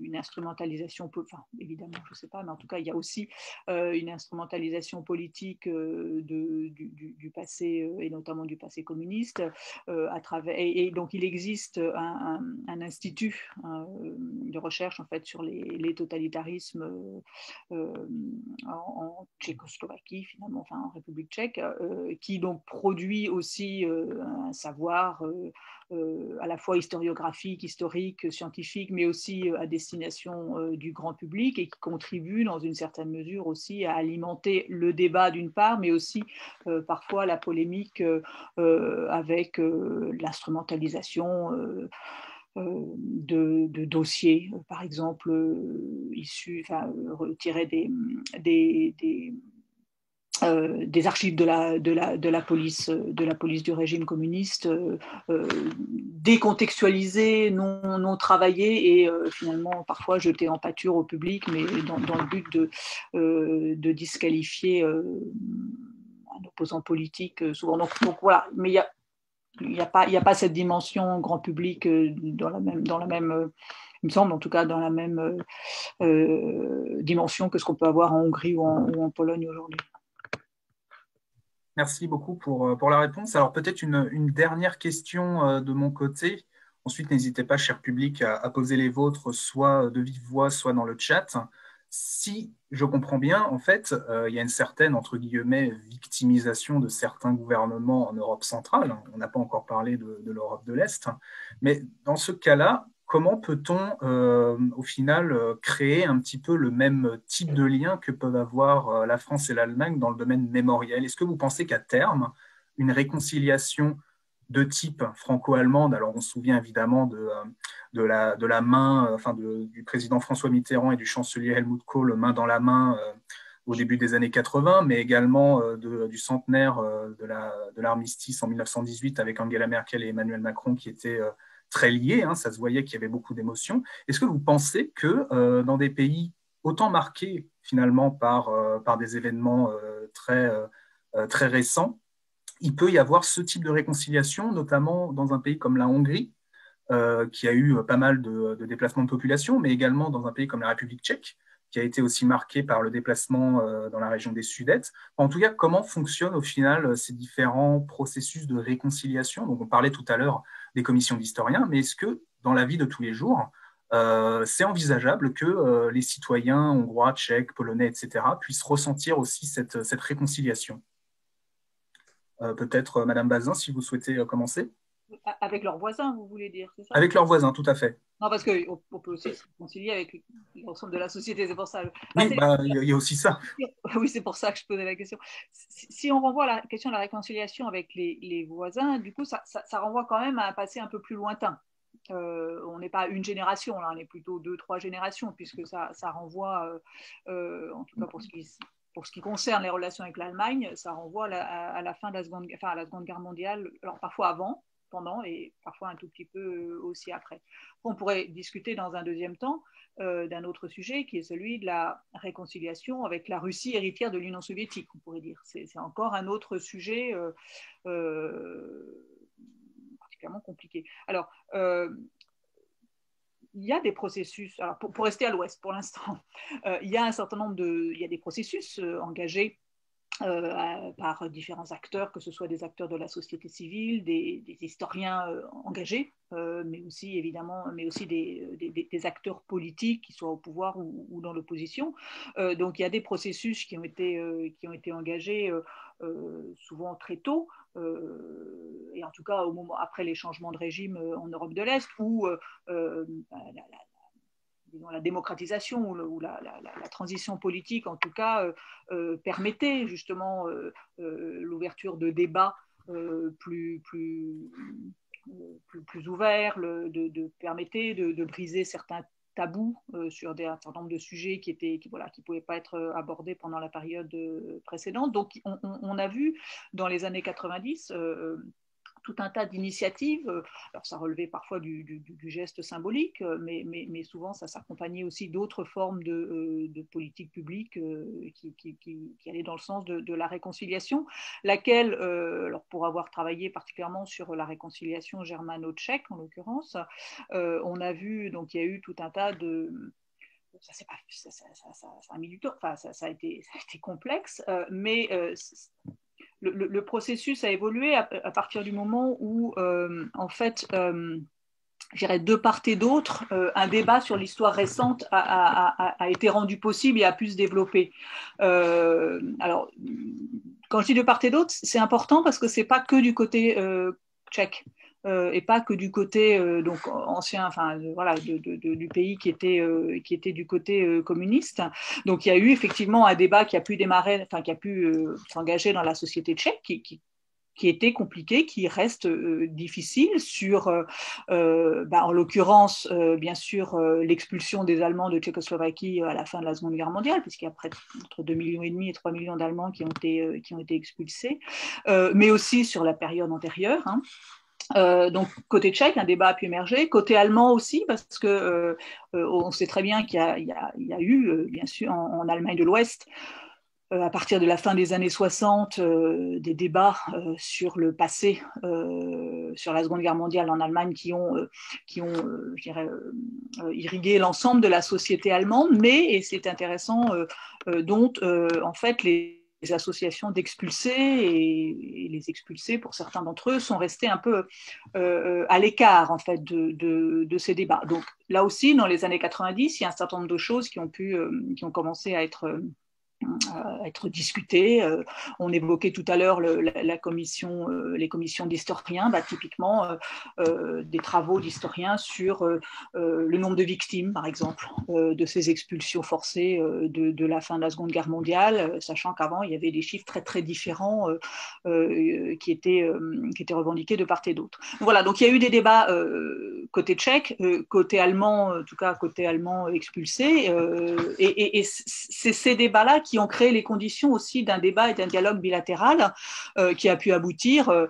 une instrumentalisation, enfin, évidemment, je ne sais pas, mais en tout cas, il y a aussi une instrumentalisation politique du, passé, et notamment du passé communiste, à travers, et, donc il existe un, institut de recherche, en fait, sur les, totalitarismes en, Tchécoslovaquie, finalement, enfin, en République tchèque, qui donc produit aussi un savoir euh, à la fois historiographique, historique, scientifique, mais aussi euh, à destination euh, du grand public et qui contribue dans une certaine mesure aussi à alimenter le débat d'une part, mais aussi parfois la polémique avec l'instrumentalisation. De, dossiers, par exemple, issus, enfin, retirés des, des euh, des archives de la, de, la, de, la police, de la police du régime communiste, euh, euh, décontextualisées, non, non travaillées et finalement parfois jetées en pâture au public, mais dans, dans le but de, de disqualifier un opposant politique souvent. Donc, donc voilà, mais il n'y a, y a, pas, a pas cette dimension grand public dans la même... Dans la même il me semble en tout cas dans la même dimension que ce qu'on peut avoir en Hongrie ou en, Pologne aujourd'hui. Merci beaucoup pour, euh, pour la réponse. Alors peut-être une, dernière question euh, de mon côté. Ensuite, n'hésitez pas, cher public, à, poser les vôtres, soit de vive voix, soit dans le chat. Si je comprends bien, en fait, euh, il y a une certaine, entre guillemets, victimisation de certains gouvernements en Europe centrale. On n'a pas encore parlé de, l'Europe de l'Est. Mais dans ce cas-là, comment peut-on euh, au final euh, créer un petit peu le même type de lien que peuvent avoir la France et l'Allemagne dans le domaine mémoriel? Est-ce que vous pensez qu'à terme, une réconciliation de type franco-allemande, alors on se souvient évidemment de, de, la, main enfin du président François Mitterrand et du chancelier Helmut Kohl main dans la main au début des années 80, mais également du centenaire de l'armistice en 1918 avec Angela Merkel et Emmanuel Macron qui étaient très liés, hein, ça se voyait qu'il y avait beaucoup d'émotions. Est-ce que vous pensez que euh, dans des pays autant marqués finalement par, euh, des événements euh, très récents, il peut y avoir ce type de réconciliation, notamment dans un pays comme la Hongrie, qui a eu pas mal de, déplacements de population, mais également dans un pays comme la République tchèque, qui a été aussi marqué par le déplacement dans la région des Sudètes. En tout cas, comment fonctionnent au final ces différents processus de réconciliation? Donc, on parlait tout à l'heure des commissions d'historiens, mais est-ce que dans la vie de tous les jours, euh, c'est envisageable que euh, les citoyens hongrois, tchèques, polonais, etc., puissent ressentir aussi cette, réconciliation? euh, Peut-être, Madame Bazin, si vous souhaitez commencer avec leurs voisins, vous voulez dire, c'est ça? Avec leurs voisins, tout à fait. Non, parce qu'on peut aussi se réconcilier avec l'ensemble de la société, c'est pour ça. oui, bah, il y a aussi ça. Oui, c'est pour ça que je posais la question. Si, on renvoie à la question de la réconciliation avec les, les voisins, du coup, ça, ça, renvoie quand même à un passé un peu plus lointain. Euh, on n'est pas une génération, là, on est plutôt deux, trois générations, puisque ça, ça renvoie, euh, euh, en tout cas pour ce qui pour ce qui concerne les relations avec l'Allemagne, ça renvoie à la, fin de la seconde Guerre mondiale, alors parfois avant, pendant et parfois un tout petit peu euh, aussi après. On pourrait discuter dans un deuxième temps euh, d'un autre sujet qui est celui de la réconciliation avec la Russie héritière de l'Union soviétique, on pourrait dire. C'est encore un autre sujet euh, particulièrement compliqué. Alors, il y a des processus, alors pour, rester à l'ouest pour l'instant, il y a un certain nombre de, il y a des processus engagés euh, par différents acteurs, que ce soit des acteurs de la société civile, des, historiens euh, engagés, euh, mais aussi évidemment, mais aussi des, acteurs politiques qui soient au pouvoir ou, dans l'opposition. donc il y a des processus qui ont été, qui ont été engagés souvent très tôt, et en tout cas au moment après les changements de régime en Europe de l'Est, où bah, la, la démocratisation ou, la, transition politique, en tout cas, euh, euh, permettait justement euh, l'ouverture de débats plus, plus, plus, ouverts, de, permettait de, briser certains tabous sur des, un certain nombre de sujets qui étaient qui, voilà qui pouvaient pas être abordés pendant la période précédente. Donc on, on a vu dans les années 90 tout un tas d'initiatives. Euh, alors ça relevait parfois du, geste symbolique, euh, mais, souvent ça s'accompagnait aussi d'autres formes de, euh, politique publique qui, qui, allaient dans le sens de, la réconciliation, laquelle, alors pour avoir travaillé particulièrement sur la réconciliation germano-tchèque en l'occurrence, on a vu, donc il y a eu tout un tas de ça, c'est pas, ça, ça, a mis du temps, ça a été complexe, mais le, processus a évolué à, partir du moment où, euh, en fait, euh, j'irais de part et d'autre, euh, un débat sur l'histoire récente a, été rendu possible et a pu se développer. alors, quand je dis de part et d'autre, c'est important parce que c'est pas que du côté tchèque. Euh, et pas que du côté euh, donc ancien, enfin voilà, du pays qui était euh, qui était du côté communiste. Donc il y a eu effectivement un débat qui a pu démarrer, enfin qui a pu s'engager dans la société tchèque, qui, qui était compliqué, qui reste difficile sur, bah, en l'occurrence, bien sûr, l'expulsion des Allemands de Tchécoslovaquie à la fin de la Seconde Guerre mondiale, puisqu'il y a près entre 2 millions et demi et 3 millions d'Allemands qui ont été qui ont été expulsés, mais aussi sur la période antérieure. Hein. Euh, donc côté tchèque, un débat a pu émerger. Côté allemand aussi, parce que euh, euh, on sait très bien qu'il y, a eu, bien sûr, en, Allemagne de l'Ouest, à partir de la fin des années 60, des débats sur le passé, sur la Seconde Guerre mondiale en Allemagne, qui ont, qui ont je dirais, irrigué l'ensemble de la société allemande. Mais, et c'est intéressant, dont en fait les associations d'expulsés et, les expulsés, pour certains d'entre eux, sont restés un peu euh, à l'écart en fait de, ces débats. Donc là aussi, dans les années 90, il y a un certain nombre de choses qui ont pu, euh, qui ont commencé à être être discuté. Euh, on évoquait tout à l'heure euh, les commissions d'historiens, bah, typiquement euh, des travaux d'historiens sur le nombre de victimes, par exemple, de ces expulsions forcées de, la fin de la Seconde Guerre mondiale, sachant qu'avant, il y avait des chiffres très très différents qui, étaient, qui étaient revendiqués de part et d'autre. Voilà, donc il y a eu des débats côté tchèque, côté allemand, en tout cas côté allemand expulsé, et, et c'est ces débats-là qui ont créé les conditions aussi d'un débat et d'un dialogue bilatéral euh, qui a pu aboutir euh,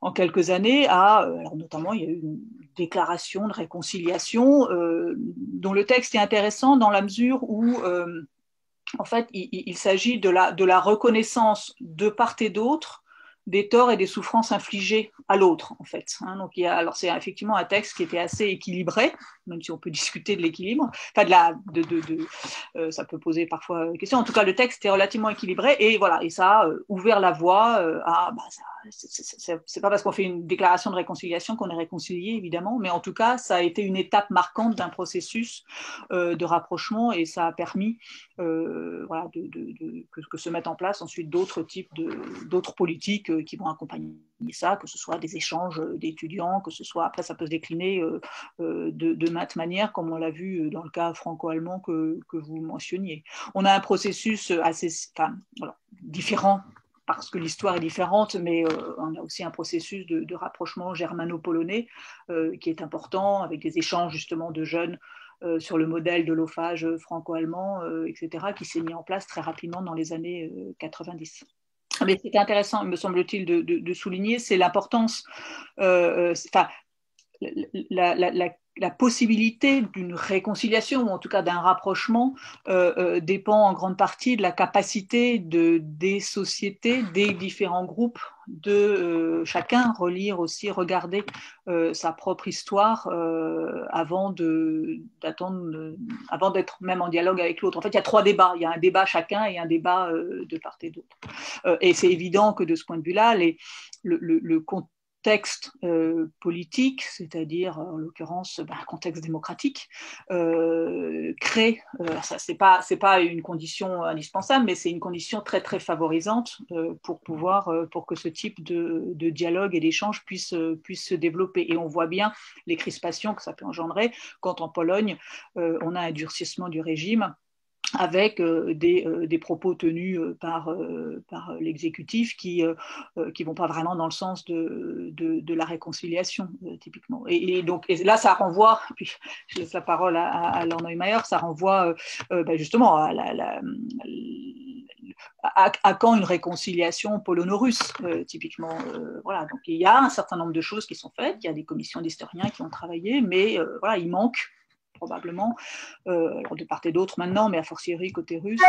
en quelques années à, euh, alors notamment, il y a eu une déclaration de réconciliation dont le texte est intéressant dans la mesure où, en fait, il, s'agit de la, de la reconnaissance de part et d'autre des torts et des souffrances infligées à l'autre, en fait. Hein. donc, a, alors c'est effectivement un texte qui était assez équilibré, même si on peut discuter de l'équilibre. Enfin, de la, de, euh, ça peut poser parfois question. En tout cas, le texte est relativement équilibré et voilà, et ça a euh, ouvert la voie euh, à. Bah, c'est pas parce qu'on fait une déclaration de réconciliation qu'on est réconcilié, évidemment, mais en tout cas, ça a été une étape marquante d'un processus de rapprochement et ça a permis voilà, que, que, se mettent en place ensuite d'autres types d'autres politiques qui vont accompagner ça, que ce soit des échanges d'étudiants, que ce soit, après ça peut se décliner euh, euh, de, maintes manières, comme on l'a vu dans le cas franco-allemand que, que, vous mentionniez. On a un processus assez enfin, différent parce que l'histoire est différente, mais euh, on a aussi un processus de, de rapprochement germano-polonais qui est important, avec des échanges justement de jeunes sur le modèle de l'ophage franco-allemand, etc., qui s'est mis en place très rapidement dans les années 90. Mais c'est intéressant, me semble-t-il, de, souligner, c'est l'importance, euh, euh, la, la possibilité d'une réconciliation, ou en tout cas d'un rapprochement, euh, euh, dépend en grande partie de la capacité de, des sociétés, des différents groupes, de euh, chacun relire aussi, regarder sa propre histoire avant d'attendre, avant d'être même en dialogue avec l'autre. En fait, il y a trois débats. Il y a un débat chacun et un débat de part et d'autre. et c'est évident que de ce point de vue-là, le, le, contexte euh, politique, c'est-à-dire en l'occurrence ben, un contexte démocratique, euh, crée, euh, ça c'est pas c'est pas une condition indispensable, mais c'est une condition très très favorisante pour pouvoir pour que ce type de, de dialogue et d'échange puisse puisse se développer. Et on voit bien les crispations que ça peut engendrer quand en Pologne on a un durcissement du régime avec euh, des, euh, des, propos tenus euh, par, l'exécutif qui ne vont pas vraiment dans le sens de, de, la réconciliation, typiquement. Et, donc là, ça renvoie, puis je laisse la parole à, à, Neumayer, ça renvoie ben justement à, quand une réconciliation polono-russe, typiquement. voilà, donc il y a un certain nombre de choses qui sont faites, il y a des commissions d'historiens qui ont travaillé, mais voilà, il manque probablement, euh, de part et d'autre maintenant, mais a fortiori côté russe,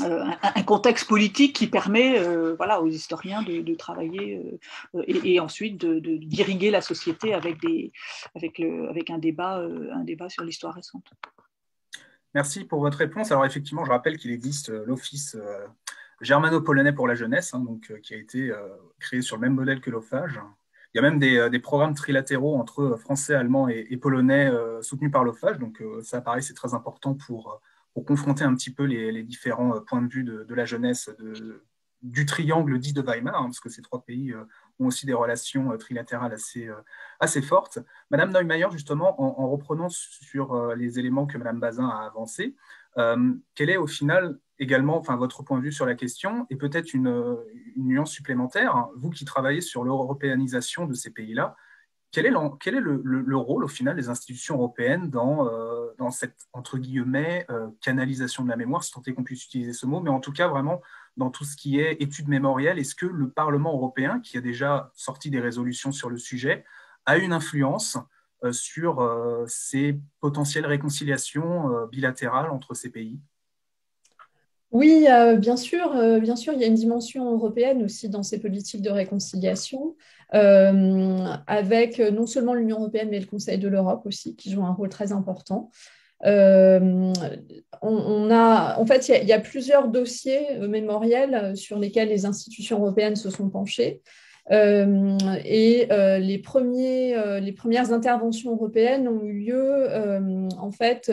euh, un, contexte politique qui permet euh, voilà, aux historiens de, travailler et, ensuite d'irriguer la société avec, des, avec, le, avec un, débat, un débat sur l'histoire récente. Merci pour votre réponse. Alors effectivement, je rappelle qu'il existe l'Office germano-polonais pour la jeunesse, hein, donc, qui a été créé sur le même modèle que l'OFAGE, il y a même des, euh, programmes trilatéraux entre euh, français, allemands et, polonais euh, soutenus par l'OFAGE. Donc ça, pareil, c'est très important pour, confronter un petit peu les, différents points de vue de, la jeunesse du triangle dit de Weimar, hein, parce que ces trois pays ont aussi des relations trilatérales assez, fortes. Madame Neumeier, justement, en, en reprenant sur les éléments que Madame Bazin a avancés, quel est au final également enfin, votre point de vue sur la question et peut-être une, nuance supplémentaire. Vous qui travaillez sur l'européanisation de ces pays-là, quel est, le, rôle au final des institutions européennes dans, euh, cette, entre guillemets, euh, canalisation de la mémoire, si tant est qu'on puisse utiliser ce mot, mais en tout cas vraiment dans tout ce qui est études mémorielles, est-ce que le Parlement européen, qui a déjà sorti des résolutions sur le sujet, a une influence euh, sur ces potentielles réconciliations bilatérales entre ces pays oui, euh, bien sûr, euh, bien sûr, il y a une dimension européenne aussi dans ces politiques de réconciliation, euh, avec non seulement l'Union européenne, mais le Conseil de l'Europe aussi, qui joue un rôle très important. On, a, en fait, il y, a, plusieurs dossiers mémoriels sur lesquels les institutions européennes se sont penchées. Et les, premiers, les premières interventions européennes ont eu lieu en fait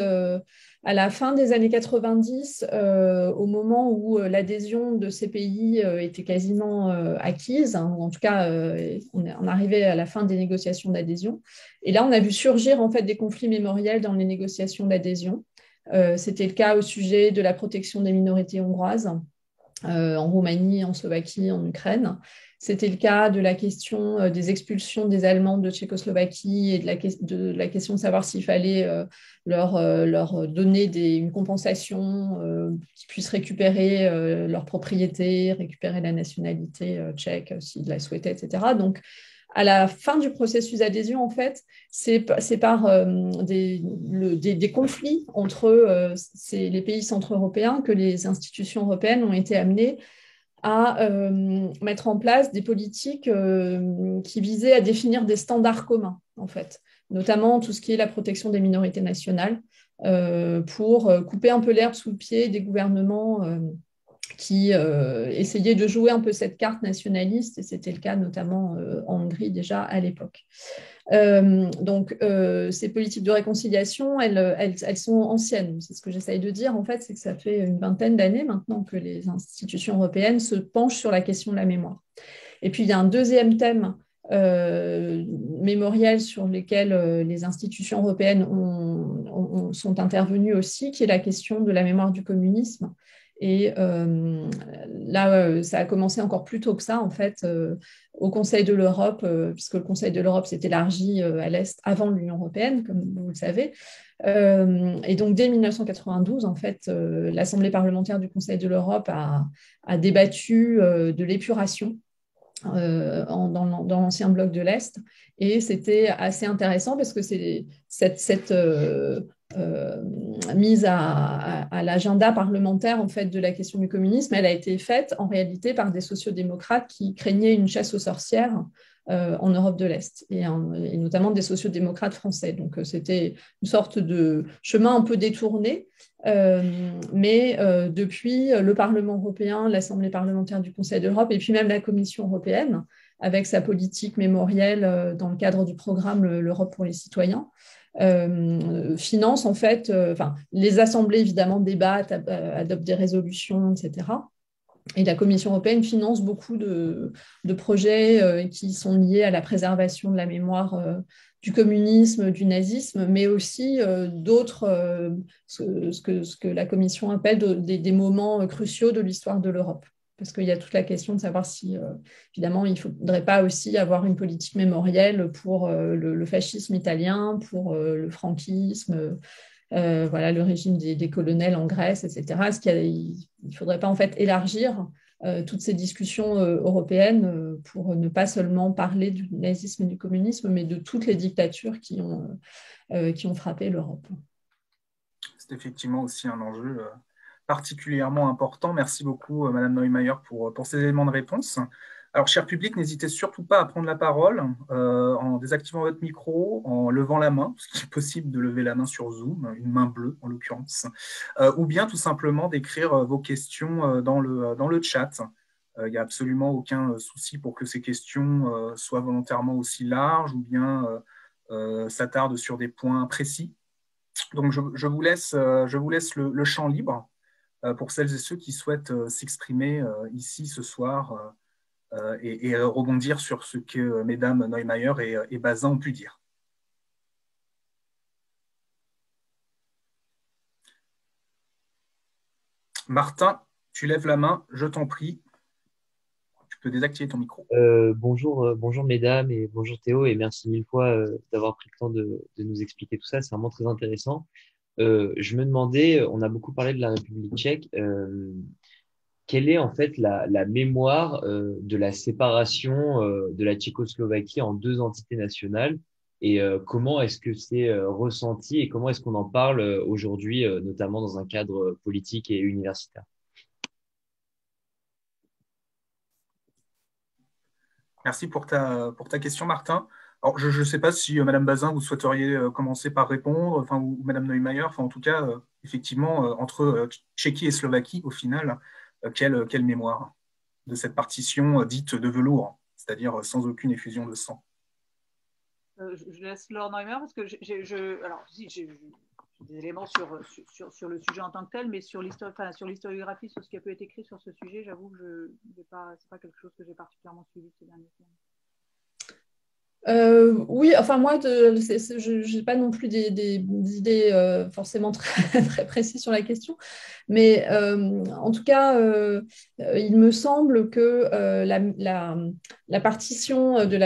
à la fin des années 90, euh, au moment où euh, l'adhésion de ces pays euh, était quasiment acquise, hein, ou en tout cas, on, est, arrivait à la fin des négociations d'adhésion. Et là, on a vu surgir en fait des conflits mémoriels dans les négociations d'adhésion. C'était le cas au sujet de la protection des minorités hongroises en Roumanie, en Slovaquie, en Ukraine. C'était le cas de la question euh, des expulsions des Allemands de Tchécoslovaquie et de la, question de savoir s'il fallait euh, leur, euh, leur donner une compensation, qu'ils puissent récupérer leur propriété, récupérer la nationalité tchèque s'ils la souhaitaient, etc. Donc, à la fin du processus d'adhésion, en fait, c'est par des, des, conflits entre les pays centre-européens que les institutions européennes ont été amenées à euh, mettre en place des politiques euh, qui visaient à définir des standards communs, en fait, notamment tout ce qui est la protection des minorités nationales, euh, pour couper un peu l'herbe sous le pied des gouvernements qui essayaient de jouer un peu cette carte nationaliste, et c'était le cas notamment en Hongrie déjà à l'époque. Euh, donc, euh, ces politiques de réconciliation, elles, elles, sont anciennes. C'est ce que j'essaye de dire, en fait, c'est que ça fait une vingtaine d'années maintenant que les institutions européennes se penchent sur la question de la mémoire. Et puis, il y a un deuxième thème euh, mémoriel sur lequel les institutions européennes ont, sont intervenues aussi, qui est la question de la mémoire du communisme. Et là, ça a commencé encore plus tôt que ça, en fait, au Conseil de l'Europe, euh, puisque le Conseil de l'Europe s'est élargi euh, à l'Est avant l'Union européenne, comme vous le savez. Euh, et donc, dès 1992, en fait, l'Assemblée parlementaire du Conseil de l'Europe a, débattu de l'épuration dans l'ancien bloc de l'Est. Et c'était assez intéressant parce que cette mise à, l'agenda parlementaire en fait de la question du communisme, elle a été faite en réalité par des sociodémocrates qui craignaient une chasse aux sorcières euh, en Europe de l'Est, et, notamment des sociodémocrates français. Donc euh, c'était une sorte de chemin un peu détourné, euh, mais depuis le Parlement européen, l'Assemblée parlementaire du Conseil de l'Europe, et puis même la Commission européenne, avec sa politique mémorielle dans le cadre du programme L'Europe pour les citoyens, finance en fait, enfin, les assemblées évidemment débattent, adoptent des résolutions, etc. Et la Commission européenne finance beaucoup de, projets euh, qui sont liés à la préservation de la mémoire euh, du communisme, du nazisme, mais aussi euh, d'autres, ce, que, la Commission appelle des, moments cruciaux de l'histoire de l'Europe. Parce qu'il y a toute la question de savoir si, évidemment, il ne faudrait pas aussi avoir une politique mémorielle pour le, fascisme italien, pour le franquisme, euh, voilà, le régime des, colonels en Grèce, etc. Est-ce qu'il ne faudrait pas en fait élargir euh, toutes ces discussions euh, européennes pour ne pas seulement parler du nazisme et du communisme, mais de toutes les dictatures qui ont frappé l'Europe? C'est effectivement aussi un enjeu particulièrement important. Merci beaucoup, Madame Neumayer, pour, pour ces éléments de réponse. Alors, cher public, n'hésitez surtout pas à prendre la parole euh, en désactivant votre micro, en levant la main, parce qu'il est possible de lever la main sur Zoom, une main bleue en l'occurrence, euh, ou bien tout simplement d'écrire euh, vos questions dans le, dans le chat. Il n'y a absolument aucun souci pour que ces questions soient volontairement aussi larges ou bien s'attardent sur des points précis. Donc, je, vous laisse, je vous laisse le champ libre pour celles et ceux qui souhaitent s'exprimer ici ce soir euh, et, rebondir sur ce que mesdames Neumayer et, Bazin ont pu dire. Martin, tu lèves la main, je t'en prie. Tu peux désactiver ton micro. Euh, bonjour, euh, bonjour mesdames et bonjour Théo et merci mille fois d'avoir pris le temps de, nous expliquer tout ça. C'est vraiment très intéressant. Je me demandais, on a beaucoup parlé de la République tchèque quelle est en fait la, mémoire euh, de la séparation euh, de la Tchécoslovaquie en deux entités nationales et euh, comment est-ce que c'est ressenti et comment est-ce qu'on en parle aujourd'hui, notamment dans un cadre politique et universitaire? Merci pour ta question, Martin. Alors, je ne sais pas si Madame Bazin, vous souhaiteriez commencer par répondre, enfin, ou, Madame Neumayer, enfin, en tout cas, effectivement, entre Tchéquie et Slovaquie, au final, euh, quelle, mémoire de cette partition euh, dite de velours, c'est-à-dire sans aucune effusion de sang? Euh, je laisse Laure Neumer parce que alors, si, j'ai des éléments sur, le sujet en tant que tel, mais sur l'historiographie, sur ce qui a pu être écrit sur ce sujet, j'avoue que ce n'est pas, pas quelque chose que j'ai particulièrement suivi ces derniers temps. Euh, oui, enfin moi, je n'ai pas non plus des, idées euh, forcément très, précises sur la question, mais euh, en tout cas, il me semble que la, partition de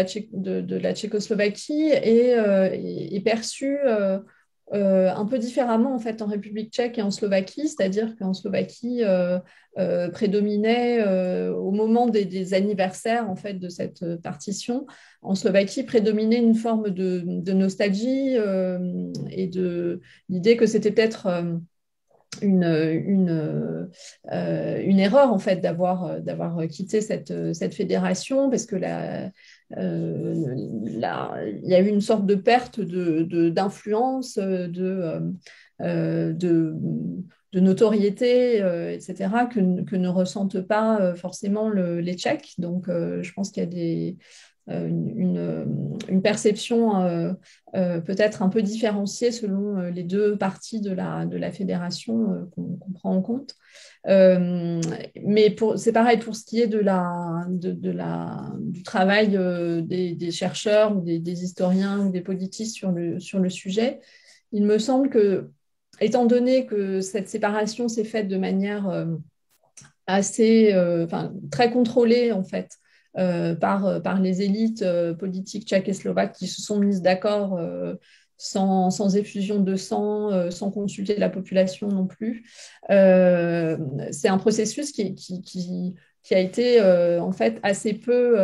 la, Tchécoslovaquie est perçue euh, un peu différemment en fait en République tchèque et en Slovaquie, c'est-à-dire qu'en Slovaquie euh, euh, prédominait au moment des, anniversaires en fait de cette partition, en Slovaquie prédominait une forme de, nostalgie et de l'idée que c'était peut-être une, une, erreur en fait d'avoir d'avoir quitté cette, cette fédération parce que la, euh, il y a eu une sorte de perte d'influence, de, de, euh, de, de, notoriété, etc., que, que, ne ressentent pas forcément les Tchèques. Donc, je pense qu'il y a des, une, une, perception peut-être un peu différenciée selon les deux parties de la, de la fédération qu'on prend en compte. Euh, mais c'est pareil pour ce qui est de la, de, la, du travail euh, des, chercheurs ou des, historiens ou des politistes sur le, sur le sujet. Il me semble que, étant donné que cette séparation s'est faite de manière euh, assez, très contrôlée en fait, par, par les élites politiques tchécoslovaques qui se sont mises d'accord sans, effusion de sang, euh, sans consulter la population non plus. Euh, c'est un processus qui, qui a été en fait assez peu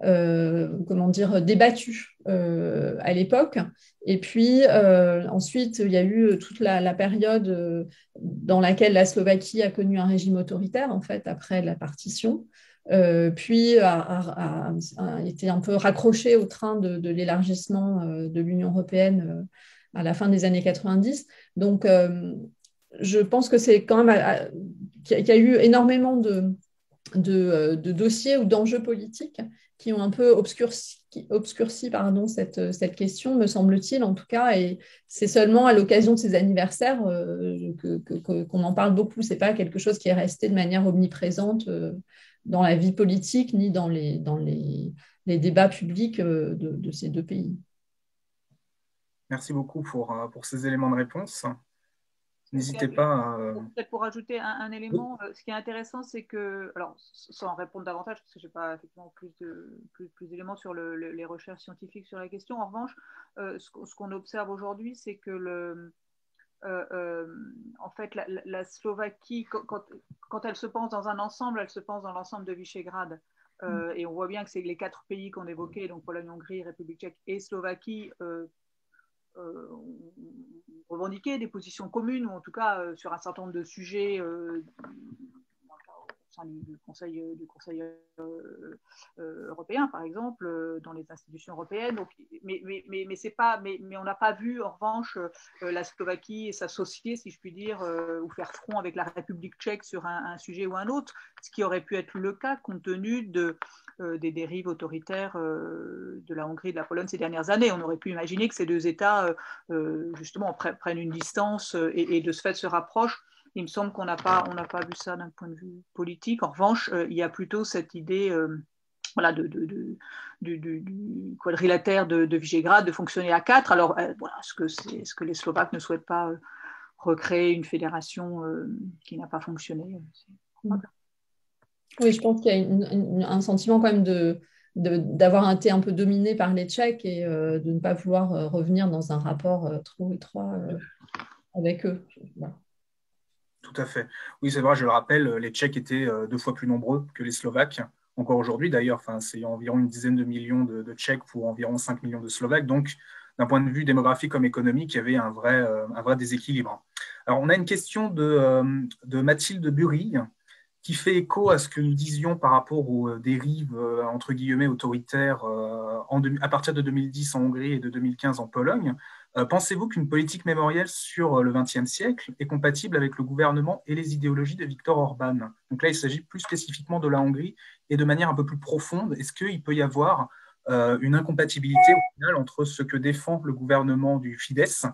comment dire débattu à l'époque. Et puis ensuite, il y a eu toute la, période dans laquelle la Slovaquie a connu un régime autoritaire en fait après la partition. Puis a, été un peu raccroché au train de, l'élargissement de l'Union européenne à la fin des années 90. Donc, je pense que c'est quand même qu'il y a eu énormément de, dossiers ou d'enjeux politiques qui ont un peu obscurci, cette, question, me semble-t-il en tout cas. Et c'est seulement à l'occasion de ces anniversaires euh, qu'on en parle beaucoup. Ce n'est pas quelque chose qui est resté de manière omniprésente euh, dans la vie politique ni dans les, dans les, les débats publics euh, de, de, ces deux pays. Merci beaucoup pour, pour ces éléments de réponse. N'hésitez pas à... Peut-être pour ajouter un, élément, euh, ce qui est intéressant, c'est que, alors sans répondre davantage, parce que je n'ai pas effectivement plus, de, plus, d'éléments sur les recherches scientifiques sur la question, en revanche, euh, ce, qu'on observe aujourd'hui, c'est que le, euh, en fait, la, Slovaquie, quand, quand, elle se pense dans un ensemble, elle se pense dans l'ensemble de Visegrad. Mm. et on voit bien que c'est les quatre pays qu'on évoquait, donc Pologne, Hongrie, République tchèque et Slovaquie, euh, revendiquer des positions communes, ou en tout cas euh, sur un certain nombre de sujets euh, du Conseil, du conseil européen, par exemple, dans les institutions européennes. Donc, mais, mais, mais, pas, mais, mais on n'a pas vu, en revanche, la Slovaquie s'associer, si je puis dire, ou faire front avec la République tchèque sur un, sujet ou un autre, ce qui aurait pu être le cas compte tenu de, euh, des dérives autoritaires euh, de la Hongrie et de la Pologne ces dernières années. On aurait pu imaginer que ces deux États, euh, justement, prennent une distance et, de ce fait se rapprochent. Il me semble qu'on n'a pas, on pas vu ça d'un point de vue politique. En revanche, il y a plutôt cette idée voilà, de, du, quadrilatère de, de, Visegrad de fonctionner à quatre. Alors, voilà, est-ce que, les Slovaques ne souhaitent pas recréer une fédération qui n'a pas fonctionné oui, je pense qu'il y a un sentiment quand même de, d'avoir été un peu dominé par les Tchèques et euh, de ne pas vouloir euh, revenir dans un rapport euh, trop étroit avec eux. Tout à fait. Oui, c'est vrai, je le rappelle, les Tchèques étaient deux fois plus nombreux que les Slovaques. Encore aujourd'hui, d'ailleurs, enfin, c'est environ une dizaine de millions de, Tchèques pour environ 5 millions de Slovaques. Donc, d'un point de vue démographique comme économique, il y avait un vrai, vrai déséquilibre. Alors, on a une question de, de Mathilde Burille qui fait écho à ce que nous disions par rapport aux euh, dérives euh, entre guillemets autoritaires euh, à partir de 2010 en Hongrie et de 2015 en Pologne. Pensez-vous qu'une politique mémorielle sur le XXe siècle est compatible avec le gouvernement et les idéologies de Viktor Orban? Donc là, il s'agit plus spécifiquement de la Hongrie et de manière un peu plus profonde. Est-ce qu'il peut y avoir une incompatibilité au final entre ce que défend le gouvernement du Fidesz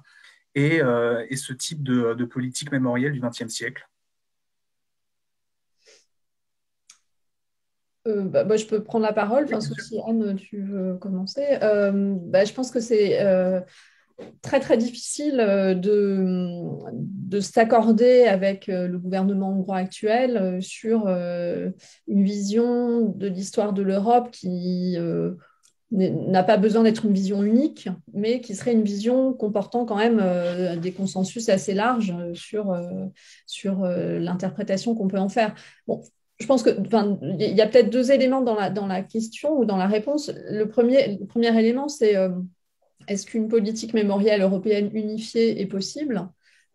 et, ce type de, de politique mémorielle du XXe siècle? Euh, bah, bah, je peux prendre la parole, enfin, si Anne, tu veux commencer. Euh, bah, je pense que c'est euh, très très difficile de, de s'accorder avec le gouvernement hongrois actuel sur une vision de l'histoire de l'Europe qui n'a pas besoin d'être une vision unique, mais qui serait une vision comportant quand même des consensus assez larges sur, sur l'interprétation qu'on peut en faire. Bon, je pense qu'il y a peut-être deux éléments dans la, dans la question ou dans la réponse. Le premier, le premier élément, c'est euh, est-ce qu'une politique mémorielle européenne unifiée est possible?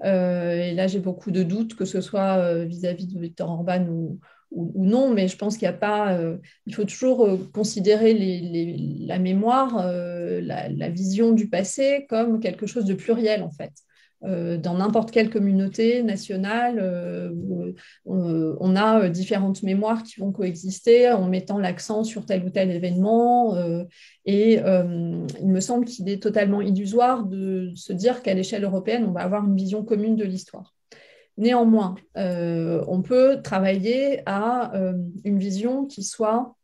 Euh, Et là, j'ai beaucoup de doutes, que ce soit euh, vis-à-vis de Viktor Orban ou, non, mais je pense qu'il n'y a pas. il faut toujours considérer la mémoire, la, vision du passé comme quelque chose de pluriel, en fait. Euh, dans n'importe quelle communauté nationale, euh, on a différentes mémoires qui vont coexister en mettant l'accent sur tel ou tel événement. Euh, et il me semble qu'il est totalement illusoire de se dire qu'à l'échelle européenne, on va avoir une vision commune de l'histoire. Néanmoins, on peut travailler à une vision qui soit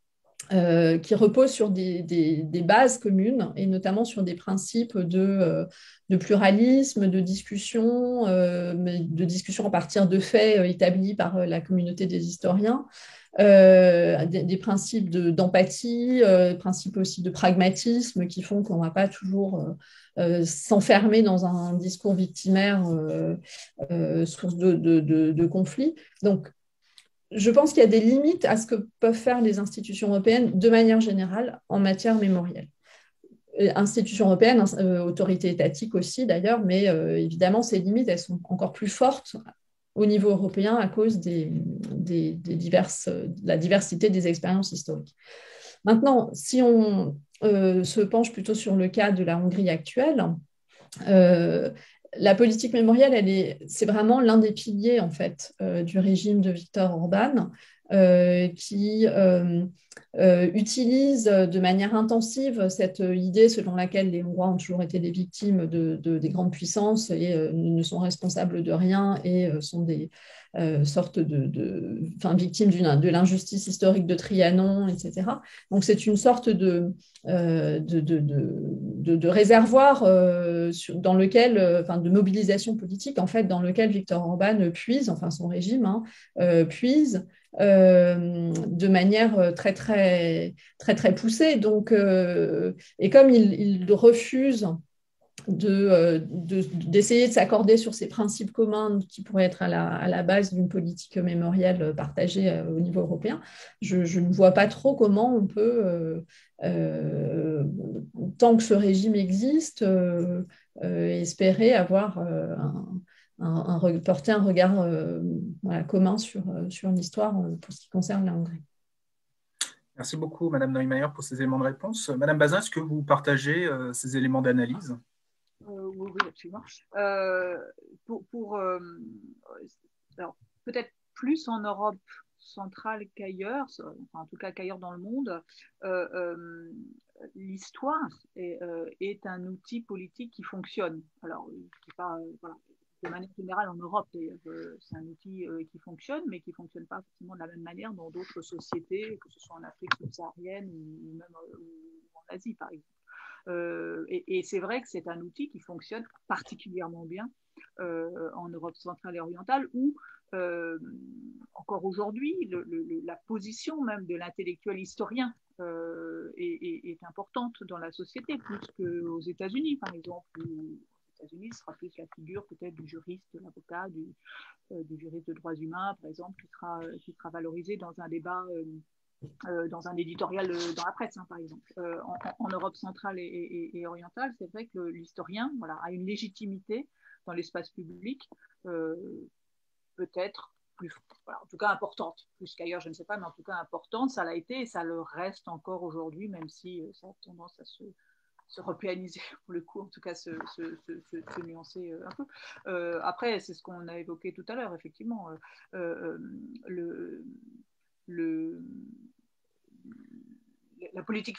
euh, qui repose sur des, des, bases communes et notamment sur des principes de, euh, de pluralisme, de discussion, euh, de discussion à partir de faits établis par la communauté des historiens, des, des, principes d'empathie, principes aussi de pragmatisme qui font qu'on ne va pas toujours s'enfermer dans un discours victimaire source de, de, de conflits. Donc, je pense qu'il y a des limites à ce que peuvent faire les institutions européennes de manière générale en matière mémorielle. Institutions européennes, autorités étatiques aussi d'ailleurs, mais évidemment, ces limites, elles sont encore plus fortes au niveau européen à cause des, de la diversité des expériences historiques. Maintenant, si on euh, se penche plutôt sur le cas de la Hongrie actuelle, euh, la politique mémorielle, c'est vraiment l'un des piliers en fait euh, du régime de Viktor Orban, qui utilise de manière intensive cette idée selon laquelle les Hongrois ont toujours été des victimes de, des grandes puissances et ne sont responsables de rien et sont des euh, sorte de, de victime de l'injustice historique de Trianon, etc. Donc c'est une sorte de, euh, de, réservoir euh, dans lequel, enfin de mobilisation politique en fait, dans lequel Victor Orban puise, enfin son régime hein, puise. De manière très très très très poussée. Donc et comme il, refuse euh, d'essayer de, de, s'accorder sur ces principes communs qui pourraient être à la, base d'une politique mémorielle partagée euh, au niveau européen, je, ne vois pas trop comment on peut, euh, tant que ce régime existe, espérer avoir un, un, porter un regard voilà, commun sur, sur l'histoire pour ce qui concerne la Hongrie. Merci beaucoup, Madame Neumayer, pour ces éléments de réponse. Madame Bazin, est-ce que vous partagez ces éléments d'analyse? Euh, oui, oui, absolument. Euh, pour, pour euh, peut-être plus en Europe centrale qu'ailleurs, en tout cas qu'ailleurs dans le monde, l'histoire est, est, un outil politique qui fonctionne. Alors, pas, voilà, de manière générale en Europe, c'est un outil qui fonctionne, mais qui ne fonctionne pas forcément de la même manière dans d'autres sociétés, que ce soit en Afrique subsaharienne ou même en Asie, par exemple. Euh, et, c'est vrai que c'est un outil qui fonctionne particulièrement bien euh, en Europe centrale et orientale, où euh, encore aujourd'hui, la position même de l'intellectuel historien est, importante dans la société, plus qu'aux États-Unis, par exemple. États-Unis, ce sera plus la figure peut-être du juriste, de l'avocat, du, du, juriste de droits humains, par exemple, qui sera, qui sera valorisé dans un débat euh, dans un éditorial euh, dans la presse, hein, par exemple. Euh, en, Europe centrale et, orientale, c'est vrai que l'historien voilà, a une légitimité dans l'espace public, peut-être plus, en tout cas importante, plus qu'ailleurs, je ne sais pas, mais en tout cas importante, ça l'a été et ça le reste encore aujourd'hui, même si ça a tendance à se, se repéaniser pour le coup, en tout cas se, nuancer un peu. après, c'est ce qu'on a évoqué tout à l'heure, effectivement. le, la politique,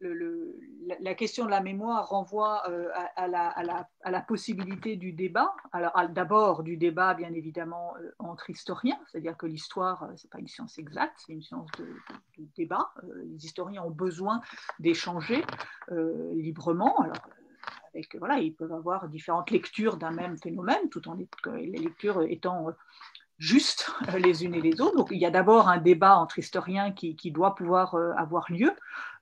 la, question de la mémoire renvoie euh, à, la, possibilité du débat. Alors, d'abord, du débat, bien évidemment, euh, entre historiens, c'est-à-dire que l'histoire, euh, ce n'est pas une science exacte, c'est une science de, débat. les historiens ont besoin d'échanger librement. Alors, avec, voilà, ils peuvent avoir différentes lectures d'un même phénomène, tout en les lectures étant juste euh, les unes et les autres. Donc il y a d'abord un débat entre historiens qui, doit pouvoir euh, avoir lieu.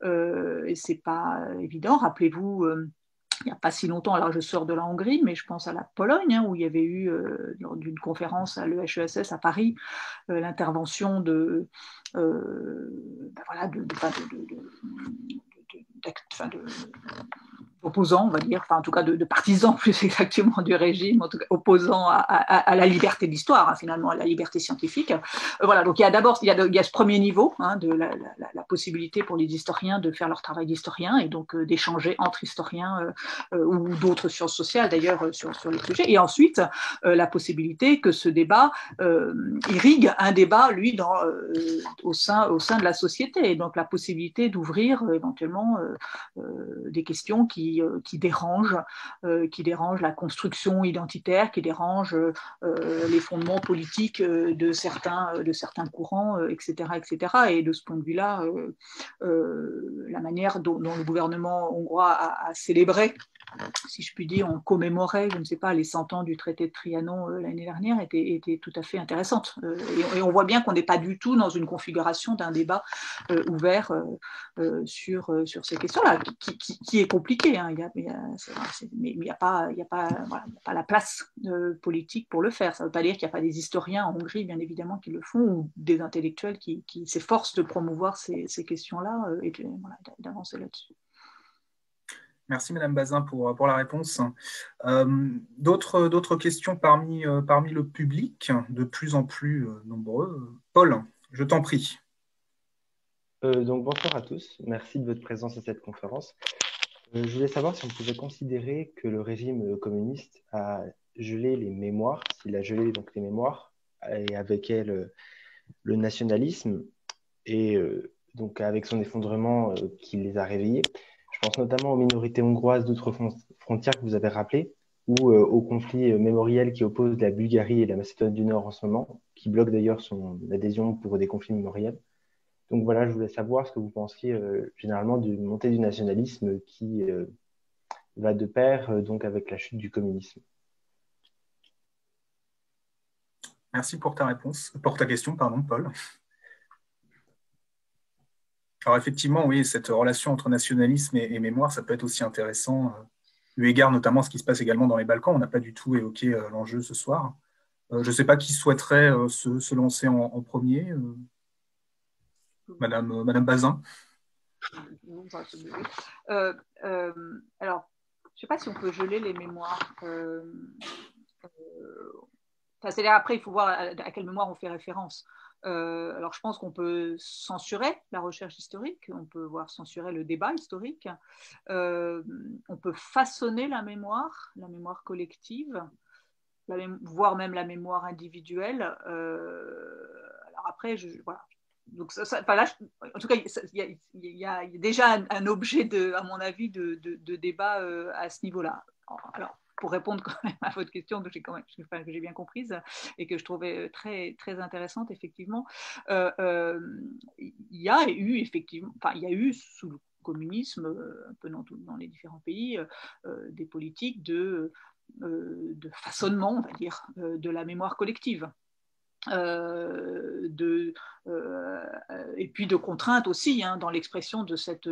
Euh, et c'est pas évident. Rappelez-vous. il n'y a pas si longtemps, alors je sors de la Hongrie, mais je pense à la Pologne, hein, où il y avait eu, lors d'une conférence à l'EHESS à Paris, l'intervention de, ben voilà, de, opposants, on va dire, enfin en tout cas de, partisans plus exactement du régime, en tout cas opposants à, la liberté de l'histoire, hein, finalement, à la liberté scientifique. Euh, voilà, donc il y a d'abord il, y a, ce premier niveau hein, de la, possibilité pour les historiens de faire leur travail d'historien et donc euh, d'échanger entre historiens euh, ou d'autres sciences sociales d'ailleurs sur, sur les sujets. Et ensuite, la possibilité que ce débat irrigue un débat, lui, dans, au, sein, au sein de la société, et donc la possibilité d'ouvrir éventuellement des questions qui euh, qui, dérange, euh, qui la construction identitaire, qui dérange euh, les fondements politiques de certains, de certains courants, etc., etc. Et de ce point de vue-là, la manière dont, le gouvernement hongrois a, célébré si je puis dire, on commémorait, je ne sais pas, les 100 ans du traité de Trianon euh, l'année dernière, était, tout à fait intéressante. Euh, et, on voit bien qu'on n'est pas du tout dans une configuration d'un débat euh, ouvert sur, ces questions-là, qui, est compliqué. Hein. Il mais il n'y a, pas, la place politique pour le faire. Ça ne veut pas dire qu'il n'y a pas des historiens en Hongrie, bien évidemment, qui le font, ou des intellectuels qui, s'efforcent de promouvoir ces, questions-là et d'avancer là-dessus. Merci Madame Bazin pour, pour la réponse. Euh, D'autres questions parmi, euh, parmi le public, de plus en plus euh, nombreux? Paul, je t'en prie. Euh, donc bonsoir à tous, merci de votre présence à cette conférence. je voulais savoir si on pouvait considérer que le régime communiste a gelé les mémoires, s'il a gelé donc les mémoires, et avec elle le nationalisme, et donc avec son effondrement qui les a réveillés. Pense notamment aux minorités hongroises d'autres frontières que vous avez rappelées, ou euh, au conflit euh, mémoriel qui oppose la Bulgarie et la Macédoine du Nord en ce moment, qui bloque d'ailleurs son adhésion pour des conflits mémoriels. Donc voilà, je voulais savoir ce que vous pensiez euh, généralement d'une montée du nationalisme qui va de pair donc avec la chute du communisme. Merci pour ta réponse, pour ta question, pardon, Paul. Alors effectivement, oui, cette relation entre nationalisme et, mémoire, ça peut être aussi intéressant, euh, eu égard notamment à ce qui se passe également dans les Balkans. On n'a pas du tout évoqué euh, l'enjeu ce soir. Euh, je ne sais pas qui souhaiterait se, lancer en, premier. Madame, Madame Bazin. alors, je ne sais pas si on peut geler les mémoires. c'est-à-dire après, il faut voir à quelle mémoire on fait référence. Euh, alors je pense qu'on peut censurer la recherche historique, on peut voir censurer le débat historique, euh, on peut façonner la mémoire, la mémoire collective, voire même la mémoire individuelle. Euh, alors après, je, voilà. Donc en tout cas, il y, a déjà un, objet, à mon avis, de, de débat à ce niveau-là. Alors, pour répondre quand même à votre question que j'ai bien comprise et que je trouvais très très intéressante effectivement, euh, euh, il y a eu effectivement, enfin il y a eu sous le communisme, euh, un peu dans, dans les différents pays, des politiques de de façonnement, on va dire, de la mémoire collective. Euh, euh, et puis de contraintes aussi hein, dans l'expression de cette,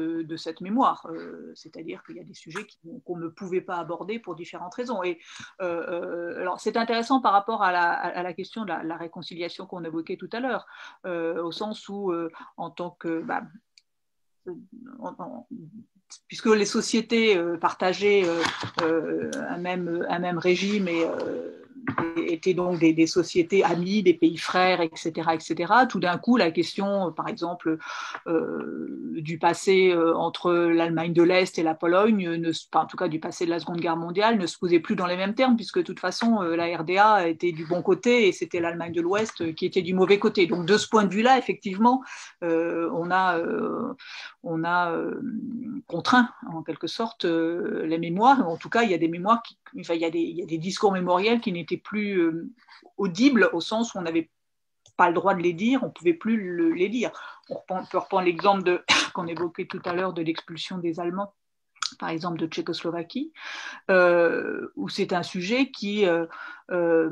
mémoire. Euh, c'est-à-dire qu'il y a des sujets qu'on ne pouvait pas aborder pour différentes raisons. Et alors c'est intéressant par rapport à la, question de la, réconciliation qu'on évoquait tout à l'heure, au sens où en tant que bah, puisque les sociétés partageaient un, même, un même régime et étaient donc des, sociétés amies, des pays frères, etc., etc. Tout d'un coup, la question, par exemple, euh, du passé euh, entre l'Allemagne de l'Est et la Pologne, ne, en tout cas du passé de la Seconde Guerre mondiale, ne se posait plus dans les mêmes termes, puisque de toute façon, euh, la RDA était du bon côté et c'était l'Allemagne de l'Ouest qui était du mauvais côté. Donc, de ce point de vue-là, effectivement, on a, on a contraint, en quelque sorte, les mémoires. En tout cas, il y a des mémoires, enfin, il y a des discours mémoriels qui n'étaient plus euh, audibles au sens où on n'avait pas le droit de les dire, on ne pouvait plus les dire. On, peut reprendre l'exemple qu'on évoquait tout à l'heure de l'expulsion des Allemands par exemple de Tchécoslovaquie, euh, où c'est un sujet qui euh, euh,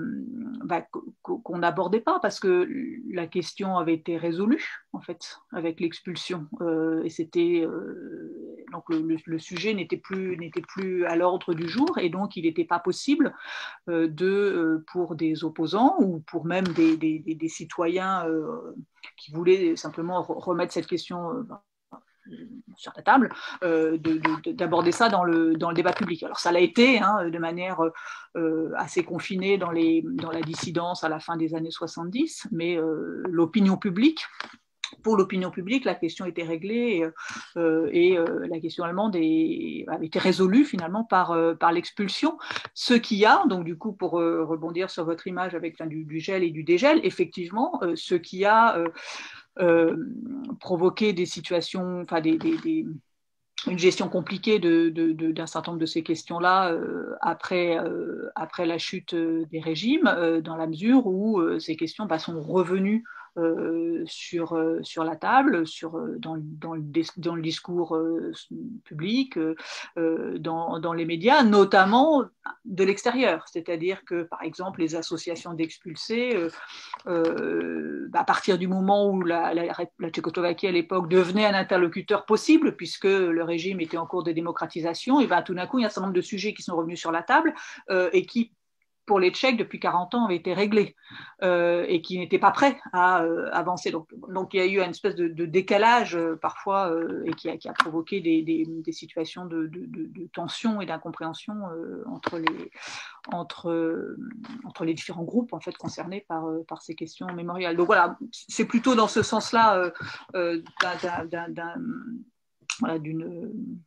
bah, qu'on n'abordait pas parce que la question avait été résolue en fait avec l'expulsion. Et c'était donc le, sujet n'était plus n'était plus à l'ordre du jour et donc il n'était pas possible de pour des opposants ou pour même des, des, des citoyens qui voulaient simplement remettre cette question sur la table, euh, d'aborder ça dans le, dans le débat public. Alors ça l'a été hein, de manière euh, assez confinée dans, les, dans la dissidence à la fin des années 70, mais euh, l'opinion publique, pour l'opinion publique, la question était réglée et, la question allemande est, avait été résolue finalement par, par l'expulsion. Ce qui a, donc du coup, pour rebondir sur votre image avec du, gel et du dégel, effectivement, ce qui a provoquer des situations, enfin une gestion compliquée d'un certain nombre de ces questions-là euh, après, euh, après la chute des régimes, dans la mesure où ces questions bah, sont revenues sur, sur la table, sur, dans, dans, le, dans le discours public, dans, dans, les médias, notamment de l'extérieur. C'est-à-dire que, par exemple, les associations d'expulsés, à partir du moment où la, la, la Tchécoslovaquie à l'époque devenait un interlocuteur possible, puisque le régime était en cours de démocratisation, et bien tout d'un coup, il y a un certain nombre de sujets qui sont revenus sur la table et qui pour les Tchèques depuis 40 ans avait été réglé euh, et qui n'étaient pas prêts à euh, avancer. Donc, donc, il y a eu une espèce de, décalage euh, parfois et qui a, provoqué des, situations de, tension et d'incompréhension entre, les, entre, les différents groupes en fait, concernés par, par ces questions mémoriales. Donc voilà, c'est plutôt dans ce sens-là d'une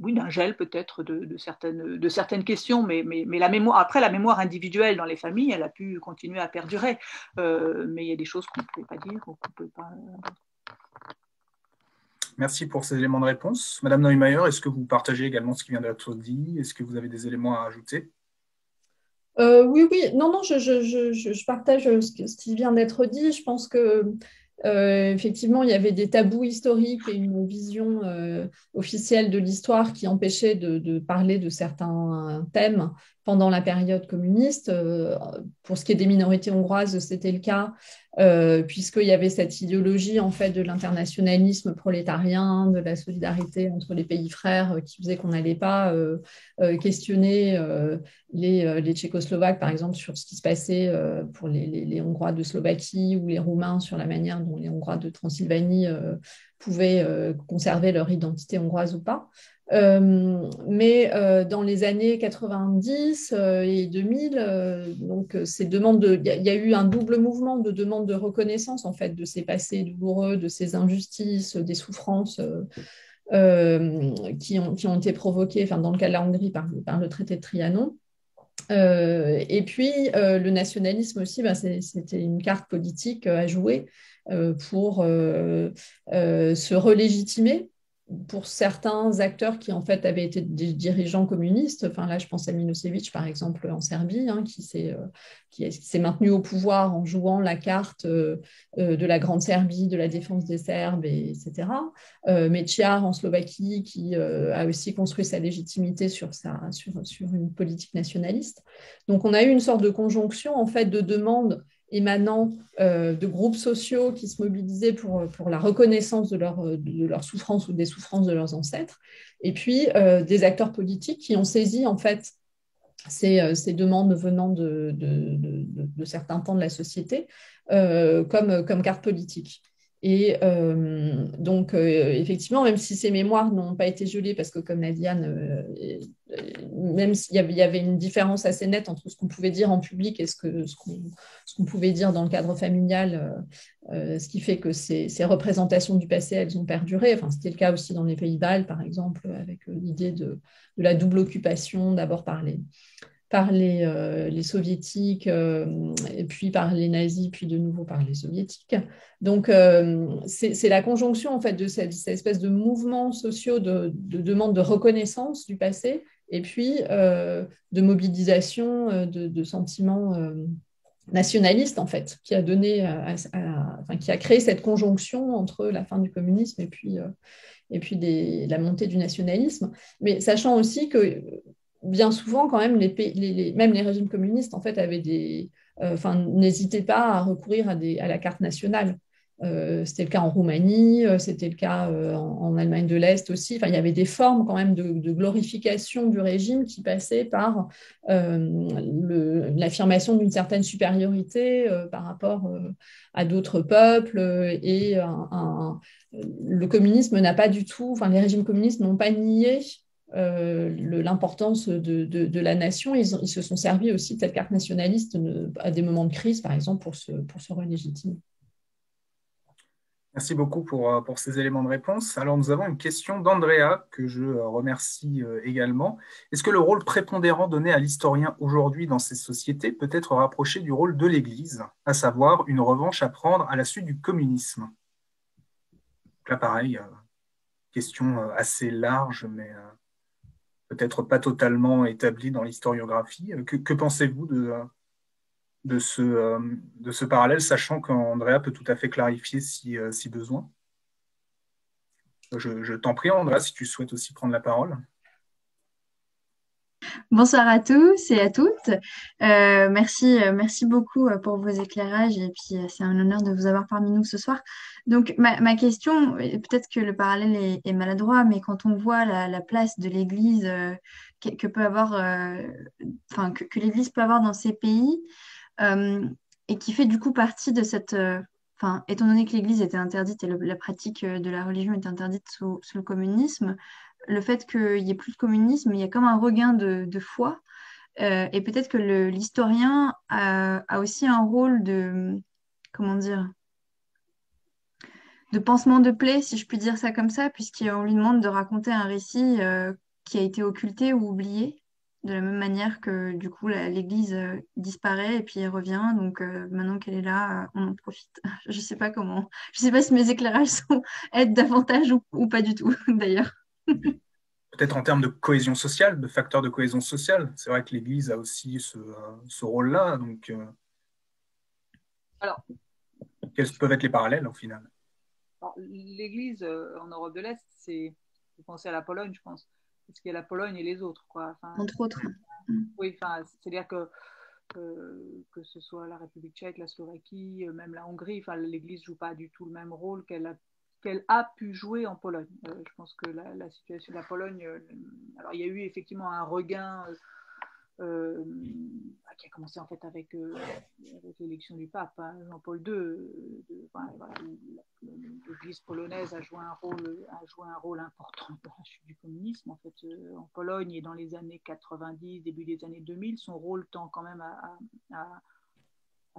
oui, d'un gel peut-être de, certaines, de certaines questions, mais, mais, mais, la mémoire, après la mémoire individuelle dans les familles, elle a pu continuer à perdurer. Euh, mais il y a des choses qu'on ne pouvait pas dire ou qu'on pouvait pas. Merci pour ces éléments de réponse. Madame Neumeier, est-ce que vous partagez également ce qui vient d'être dit? Est-ce que vous avez des éléments à ajouter? Euh, oui, oui, non, non, je, je, je, je partage ce, ce, qui vient d'être dit. Je pense que euh, effectivement, il y avait des tabous historiques et une vision euh, officielle de l'histoire qui empêchait de, parler de certains thèmes pendant la période communiste. Euh, pour ce qui est des minorités hongroises, c'était le cas, puisqu'il y avait cette idéologie en fait de l'internationalisme prolétarien, de la solidarité entre les pays frères, qui faisait qu'on n'allait pas questionner les, Tchécoslovaques, par exemple, sur ce qui se passait pour les, Hongrois de Slovaquie ou les Roumains sur la manière dont les Hongrois de Transylvanie euh, pouvaient euh, conserver leur identité hongroise ou pas. Euh, mais dans les années 90 et 2000, donc ces demandes de, il y, a eu un double mouvement de demande de reconnaissance en fait de ces passés douloureux, de ces injustices, des souffrances qui, ont, été provoquées, enfin dans le cas de la Hongrie par, le traité de Trianon. Euh, et puis, euh, le nationalisme aussi, ben, c'était une carte politique à jouer euh, pour se relégitimer pour certains acteurs qui en fait avaient été des dirigeants communistes, enfin là je pense à Milosevic par exemple en Serbie, hein, qui s'est maintenu au pouvoir en jouant la carte euh, euh, de la Grande Serbie, de la défense des Serbes, etc. Euh, en Slovaquie, qui a aussi construit sa légitimité sur, sa, sur, sur une politique nationaliste. Donc on a eu une sorte de conjonction en fait de demandes émanant euh, de groupes sociaux qui se mobilisaient pour, pour la reconnaissance de leur, de leur souffrance ou des souffrances de leurs ancêtres, et puis euh, des acteurs politiques qui ont saisi en fait ces, euh, ces demandes venant de, certains pans de la société comme, comme carte politique. Et euh, donc, euh, effectivement, même si ces mémoires n'ont pas été gelées, parce que comme Nadiane, euh, même s'il y, avait une différence assez nette entre ce qu'on pouvait dire en public et ce qu'on ce pouvait dire dans le cadre familial, ce qui fait que ces, représentations du passé, elles ont perduré. Enfin, C'était le cas aussi dans les Pays-Bas, par exemple, avec l'idée de, de, la double occupation, d'abord par les, par les, euh, les soviétiques, euh, et puis par les nazis, puis de nouveau par les soviétiques. Donc, euh, c'est la conjonction en fait de cette, espèce de mouvement sociaux de, de, demande de reconnaissance du passé, et puis de mobilisation de, sentiments nationalistes en fait, qui a donné, qui a créé cette conjonction entre la fin du communisme et puis et puis la montée du nationalisme, mais sachant aussi que bien souvent, quand même, les, même les régimes communistes, en fait, avaient des, euh, enfin, n'hésitaient pas à recourir à la carte nationale. Euh, c'était le cas en Roumanie, euh, c'était le cas en, Allemagne de l'Est aussi. Enfin, il y avait des formes quand même de, glorification du régime qui passaient par l'affirmation d'une certaine supériorité par rapport à d'autres peuples. Et le communisme n'a pas du tout, enfin, les régimes communistes n'ont pas nié euh, l'importance de, la nation. Ils, se sont servis aussi de cette carte nationaliste à des moments de crise, par exemple, pour se, pour relégitimer. Merci beaucoup pour, euh, pour, ces éléments de réponse. Alors, nous avons une question d'Andrea que je euh, remercie également. Est-ce que le rôle prépondérant donné à l'historien aujourd'hui dans ces sociétés peut être rapproché du rôle de l'Église, à savoir une revanche à prendre à la suite du communisme? Là, pareil, question assez large, mais peut-être pas totalement établi dans l'historiographie. Que, pensez-vous de, de ce, de ce parallèle, sachant qu'Andrea peut tout à fait clarifier si, si besoin? Je, je t'en prie, Andrea, si tu souhaites aussi prendre la parole. Bonsoir à tous et à toutes. Euh, merci, euh, merci beaucoup euh, pour vos éclairages et puis c'est un honneur de vous avoir parmi nous ce soir. Donc ma, question, peut-être que le parallèle est, maladroit, mais quand on voit la, place de l'Église que, peut avoir, que, l'Église peut avoir dans ces pays et qui fait du coup partie de cette Enfin, étant donné que l'Église était interdite et la pratique de la religion est interdite sous le communisme, le fait qu'il n'y ait plus de communisme, il y a comme un regain de, foi. Euh, et peut-être que l'historien a, aussi un rôle de, comment dire, de pansement de plaie, si je puis dire ça comme ça, puisqu'on lui demande de raconter un récit euh, qui a été occulté ou oublié, de la même manière que du coup l'Église euh, disparaît et puis elle revient. Donc maintenant qu'elle est là, on en profite. je ne sais pas comment, je ne sais pas si mes éclairages sont aident davantage ou pas du tout d'ailleurs. Peut-être en termes de cohésion sociale, de facteurs de cohésion sociale. C'est vrai que l'Église a aussi ce, rôle-là. Donc, euh, Alors, quels peuvent être les parallèles au final? L'Église euh, en Europe de l'Est, c'est, vous pensez à la Pologne, je pense, parce qu'il y a la Pologne et les autres, quoi. Entre autres. Oui, enfin, c'est-à-dire que que ce soit la République tchèque, la Slovaquie, euh, même la Hongrie, enfin, l'Église joue pas du tout le même rôle qu'elle a qu'elle a pu jouer en Pologne. Euh, je pense que la, situation de la Pologne, euh, alors il y a eu effectivement un regain euh, qui a commencé en fait avec, l'élection du pape, hein, Jean-Paul II. L'Église polonaise a joué un rôle, important dans la chute du communisme en Pologne et dans les années 90, début des années 2000, son rôle tend quand même à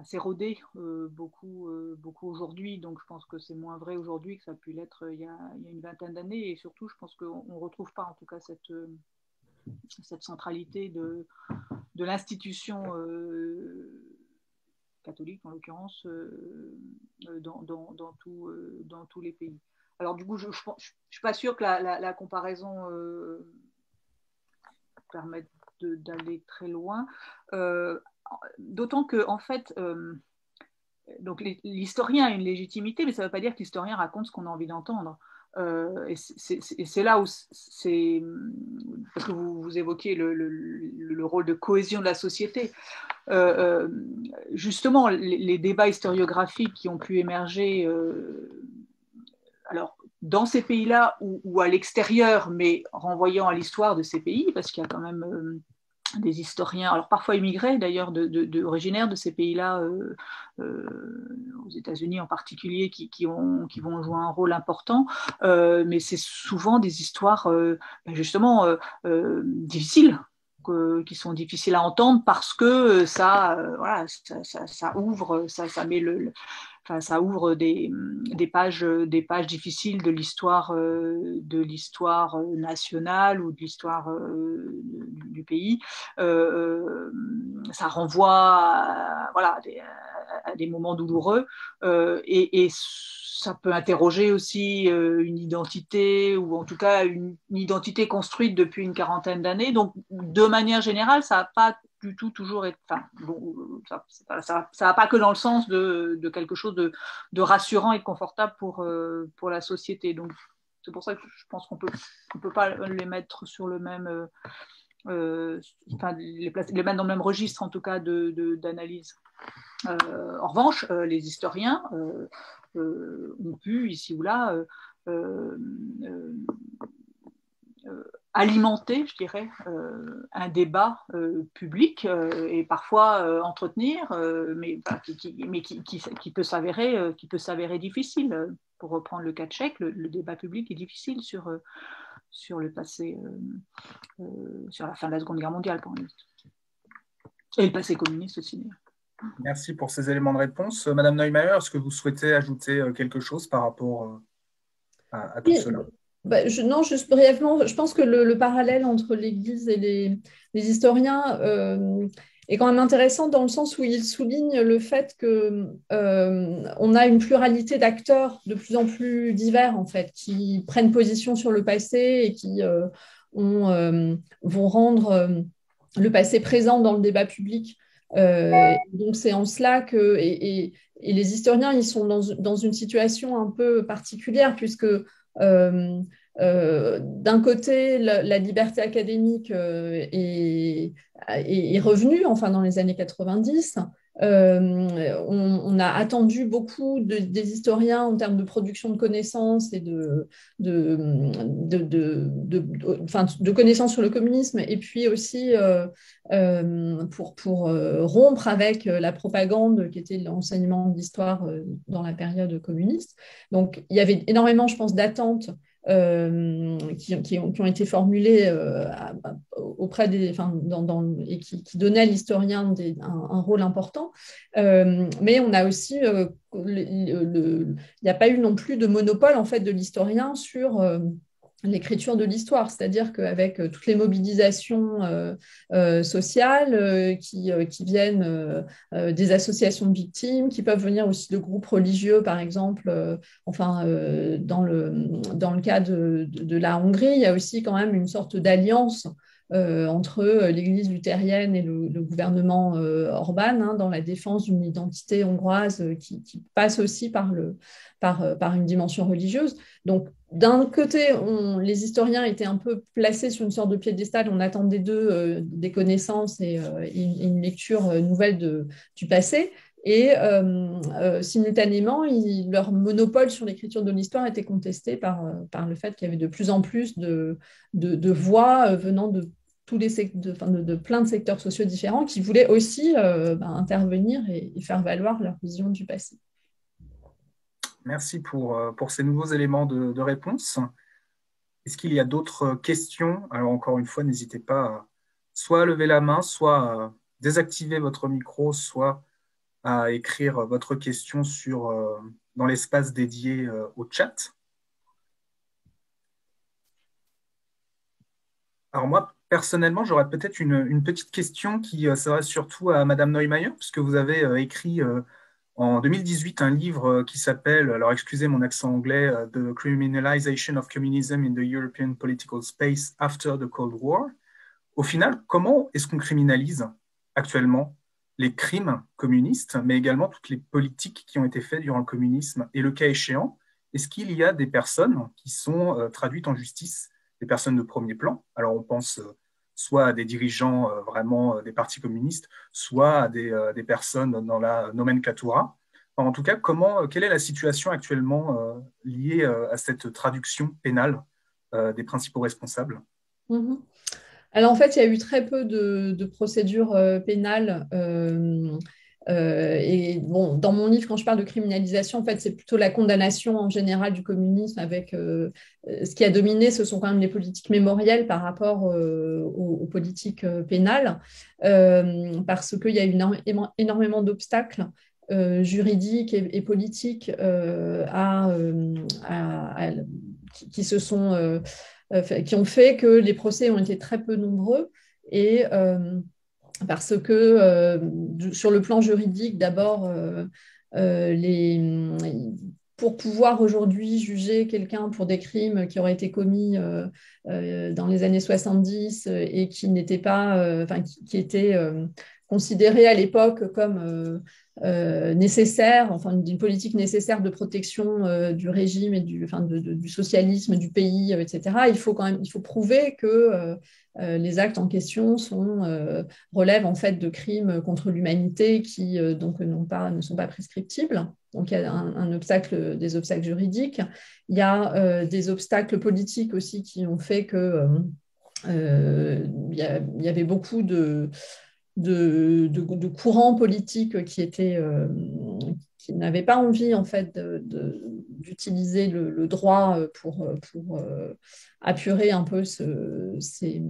s'éroder euh, beaucoup, euh, beaucoup aujourd'hui. Donc je pense que c'est moins vrai aujourd'hui que ça a pu l'être euh, il, y a une vingtaine d'années. Et surtout, je pense qu'on ne retrouve pas en tout cas cette, cette centralité de, de l'institution catholique, en l'occurrence, dans, dans, dans, tout, dans, tous les pays. Alors du coup, je ne suis pas sûre que la, comparaison permette d'aller très loin. D'autant que, en fait, euh, donc l'historien a une légitimité, mais ça ne veut pas dire que l'historien raconte ce qu'on a envie d'entendre. Euh, et c'est là où c'est parce que vous, le, le, rôle de cohésion de la société. Euh, justement, les, débats historiographiques qui ont pu émerger, alors dans ces pays-là ou, ou, à l'extérieur, mais renvoyant à l'histoire de ces pays, parce qu'il y a quand même des historiens, alors parfois immigrés d'ailleurs, originaires de ces pays-là, euh, euh, aux États-Unis en particulier, qui, qui, ont, qui, vont jouer un rôle important, euh, mais c'est souvent des histoires ben justement difficiles qui sont difficiles à entendre parce que ça, voilà, ça, ouvre, ça met le, ça ouvre des, des, pages, des pages difficiles de l'histoire euh, de l'histoire nationale ou de l'histoire euh, du pays. Euh, ça renvoie à, voilà, à des, moments douloureux et, et, ça peut interroger aussi une identité ou en tout cas une, identité construite depuis une quarantaine d'années. Donc, de manière générale, ça n'a pas du tout toujours être. Enfin, bon, ça va pas que dans le sens de, de quelque chose de, rassurant et de confortable pour, euh, pour la société. Donc, c'est pour ça que je pense qu'on peut, ne peut pas les mettre sur le même. Euh, euh, enfin, les, les, mettre dans le même registre, en tout cas, d'analyse. en revanche, les historiens ont pu, ici ou là, alimenter, je dirais, euh, un débat euh, public euh, et parfois entretenir, mais, qui peut s'avérer difficile. Pour reprendre le cas tchèque, le, le débat public est difficile sur, sur le passé, sur la fin de la Seconde Guerre mondiale, exemple. Et le passé communiste aussi. Merci pour ces éléments de réponse. Madame Neumeier, est-ce que vous souhaitez ajouter quelque chose par rapport à, à tout cela? bah, non, juste brièvement, je pense que le, parallèle entre l'Église et les, historiens euh, est quand même intéressant dans le sens où il souligne le fait qu'on euh, a une pluralité d'acteurs de plus en plus divers en fait, qui prennent position sur le passé et qui euh, vont rendre le passé présent dans le débat public. Donc c'est en cela que et, les historiens ils sont dans, dans, une situation un peu particulière puisque euh, d'un côté, la, liberté académique euh, est, revenue, enfin dans les années 90. Euh, on, a attendu beaucoup des historiens en termes de production de connaissances et de, connaissances sur le communisme, et puis aussi pour, pour rompre avec la propagande qui était l'enseignement d'histoire dans la période communiste. Donc il y avait énormément, je pense, d'attentes euh, qui, ont, été formulées euh, auprès des, enfin, dans, et qui, donnaient à l'historien un, rôle important. Euh, mais on a aussi, il n'y a pas eu non plus de monopole en fait de l'historien sur l'écriture de l'histoire, c'est-à-dire qu'avec euh, toutes les mobilisations euh, euh, sociales qui, viennent des associations de victimes, qui peuvent venir aussi de groupes religieux, par exemple, enfin, dans, le, cas de, la Hongrie, il y a aussi quand même une sorte d'alliance entre l'Église luthérienne et le, gouvernement Orban hein, dans la défense d'une identité hongroise qui, passe aussi par, par une dimension religieuse. Donc, d'un côté, les historiens étaient un peu placés sur une sorte de piédestal, on attendait d'eux euh, des connaissances et, euh, une, lecture euh, nouvelle du passé. Et simultanément, leur monopole sur l'écriture de l'histoire était contesté par, le fait qu'il y avait de plus en plus de, voix venant de, tous les de, plein de secteurs sociaux différents qui voulaient aussi bah, intervenir et faire valoir leur vision du passé. Merci pour, euh, pour ces nouveaux éléments de, réponse. Est-ce qu'il y a d'autres questions? Alors encore une fois, n'hésitez pas à soit à lever la main, soit à désactiver votre micro, soit à écrire votre question euh, dans l'espace dédié euh, au chat. Alors moi, personnellement, j'aurais peut-être une, petite question qui serait surtout à Madame Neumayer, puisque vous avez écrit en 2018 un livre euh, qui s'appelle, alors excusez mon accent anglais, euh, The Criminalization of Communism in the European Political Space After the Cold War. Au final, comment est-ce qu'on criminalise actuellement les crimes communistes, mais également toutes les politiques qui ont été faites durant le communisme? Et le cas échéant, est-ce qu'il y a des personnes qui sont euh, traduites en justice, des personnes de premier plan? Alors on pense soit à des dirigeants euh, vraiment euh, des partis communistes, soit à des, euh, personnes dans la nomenclatura. en tout cas, comment, quelle est la situation actuellement liée à cette traduction pénale des principaux responsables? Mm-hmm. Alors en fait, il y a eu très peu de, procédures pénales et bon, dans mon livre, quand je parle de criminalisation, en fait, c'est plutôt la condamnation en général du communisme avec euh, ce qui a dominé, ce sont quand même les politiques mémorielles par rapport euh, aux, politiques pénales, parce qu'il y a énormément d'obstacles juridiques et, politiques à, qui, se sont, qui ont fait que les procès ont été très peu nombreux et parce que euh, sur le plan juridique, d'abord, euh, euh, pour pouvoir aujourd'hui juger quelqu'un pour des crimes qui auraient été commis dans les années 70 et qui n'étaient pas, enfin, qui, étaient considérés à l'époque comme nécessaires, enfin d'une politique nécessaire de protection du régime et du, enfin, du socialisme du pays, etc. Il faut quand même, il faut prouver que euh, les actes en question euh, relèvent en fait de crimes contre l'humanité qui euh, donc pas, ne sont pas prescriptibles. Donc il y a un, obstacle, des obstacles juridiques. Il y a des obstacles politiques aussi qui ont fait que il y, avait beaucoup de, de, courants politiques qui étaient qui n'avaient pas envie en fait d'utiliser le, droit pour, pour apurer un peu ce, ces,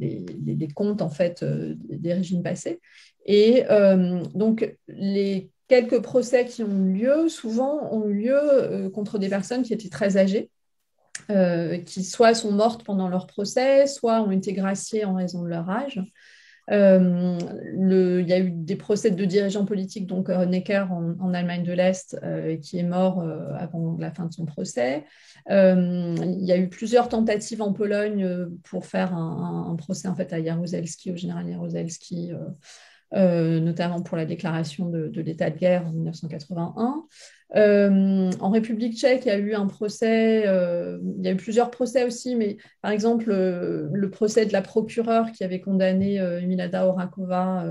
les, comptes en fait des régimes passés. Et euh, donc les quelques procès qui ont eu lieu, souvent ont eu lieu euh, contre des personnes qui étaient très âgées. Euh, qui soit sont mortes pendant leur procès, soit ont été graciées en raison de leur âge. Euh, il y a eu des procès de dirigeants politiques, donc euh, Necker en, Allemagne de l'Est, euh, qui est mort avant la fin de son procès. il y a eu plusieurs tentatives en Pologne pour faire un, procès en fait à Jaruzelski, au général Jaruzelski, notamment pour la déclaration de, l'état de guerre en 1981. Euh, en République tchèque, il y a eu un procès, euh, il y a eu plusieurs procès aussi, mais par exemple, euh, le procès de la procureure qui avait condamné Emilada Orakova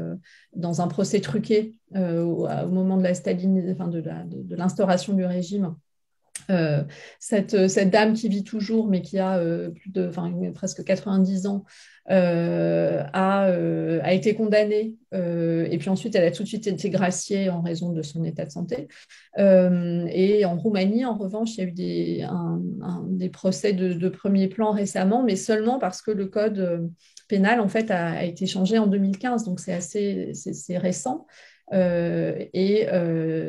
dans un procès truqué au, moment de Staline, enfin de l'instauration du régime. Cette, cette, dame qui vit toujours, mais qui a plus de, enfin, presque 90 ans, euh, a, euh, a, été condamnée euh, et puis ensuite elle a tout de suite été graciée en raison de son état de santé. et en Roumanie, en revanche, il y a eu des, procès de, premier plan récemment, mais seulement parce que le code pénal a, été changé en 2015, donc c'est assez récent. Et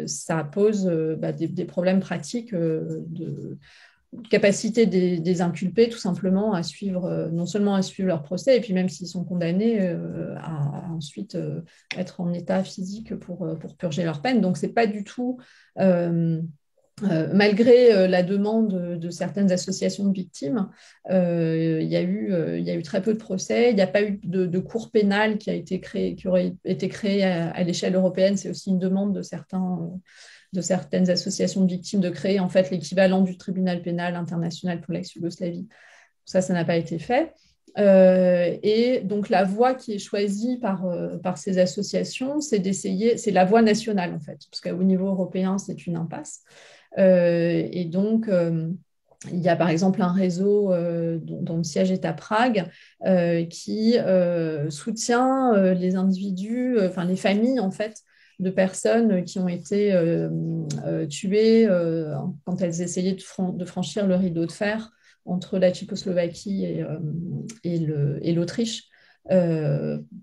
ça pose bah, des, problèmes pratiques de, capacité des, inculpés tout simplement à suivre, euh, non seulement à suivre leur procès, et puis même s'ils sont condamnés, euh, à, ensuite euh, être en état physique pour, pour purger leur peine. Donc c'est pas du tout, malgré la demande de, certaines associations de victimes, il, y a eu, il y a eu très peu de procès, il n'y a pas eu de, de, cour pénale qui, a été créé, qui aurait été créée à, l'échelle européenne, c'est aussi une demande de certaines associations de victimes de créer en fait l'équivalent du tribunal pénal international pour l'ex-Yougoslavie. Ça, ça n'a pas été fait. Euh, et donc la voie qui est choisie par, euh, par ces associations, c'est d'essayer, c'est la voie nationale en fait, parce qu'au niveau européen, c'est une impasse. Euh, et donc, il y a par exemple un réseau dont, dont, le siège est à Prague qui soutient les individus, enfin les familles en fait, de personnes qui ont été euh, euh, tuées euh, quand elles essayaient de, franchir le rideau de fer entre la Tchécoslovaquie et, l'Autriche.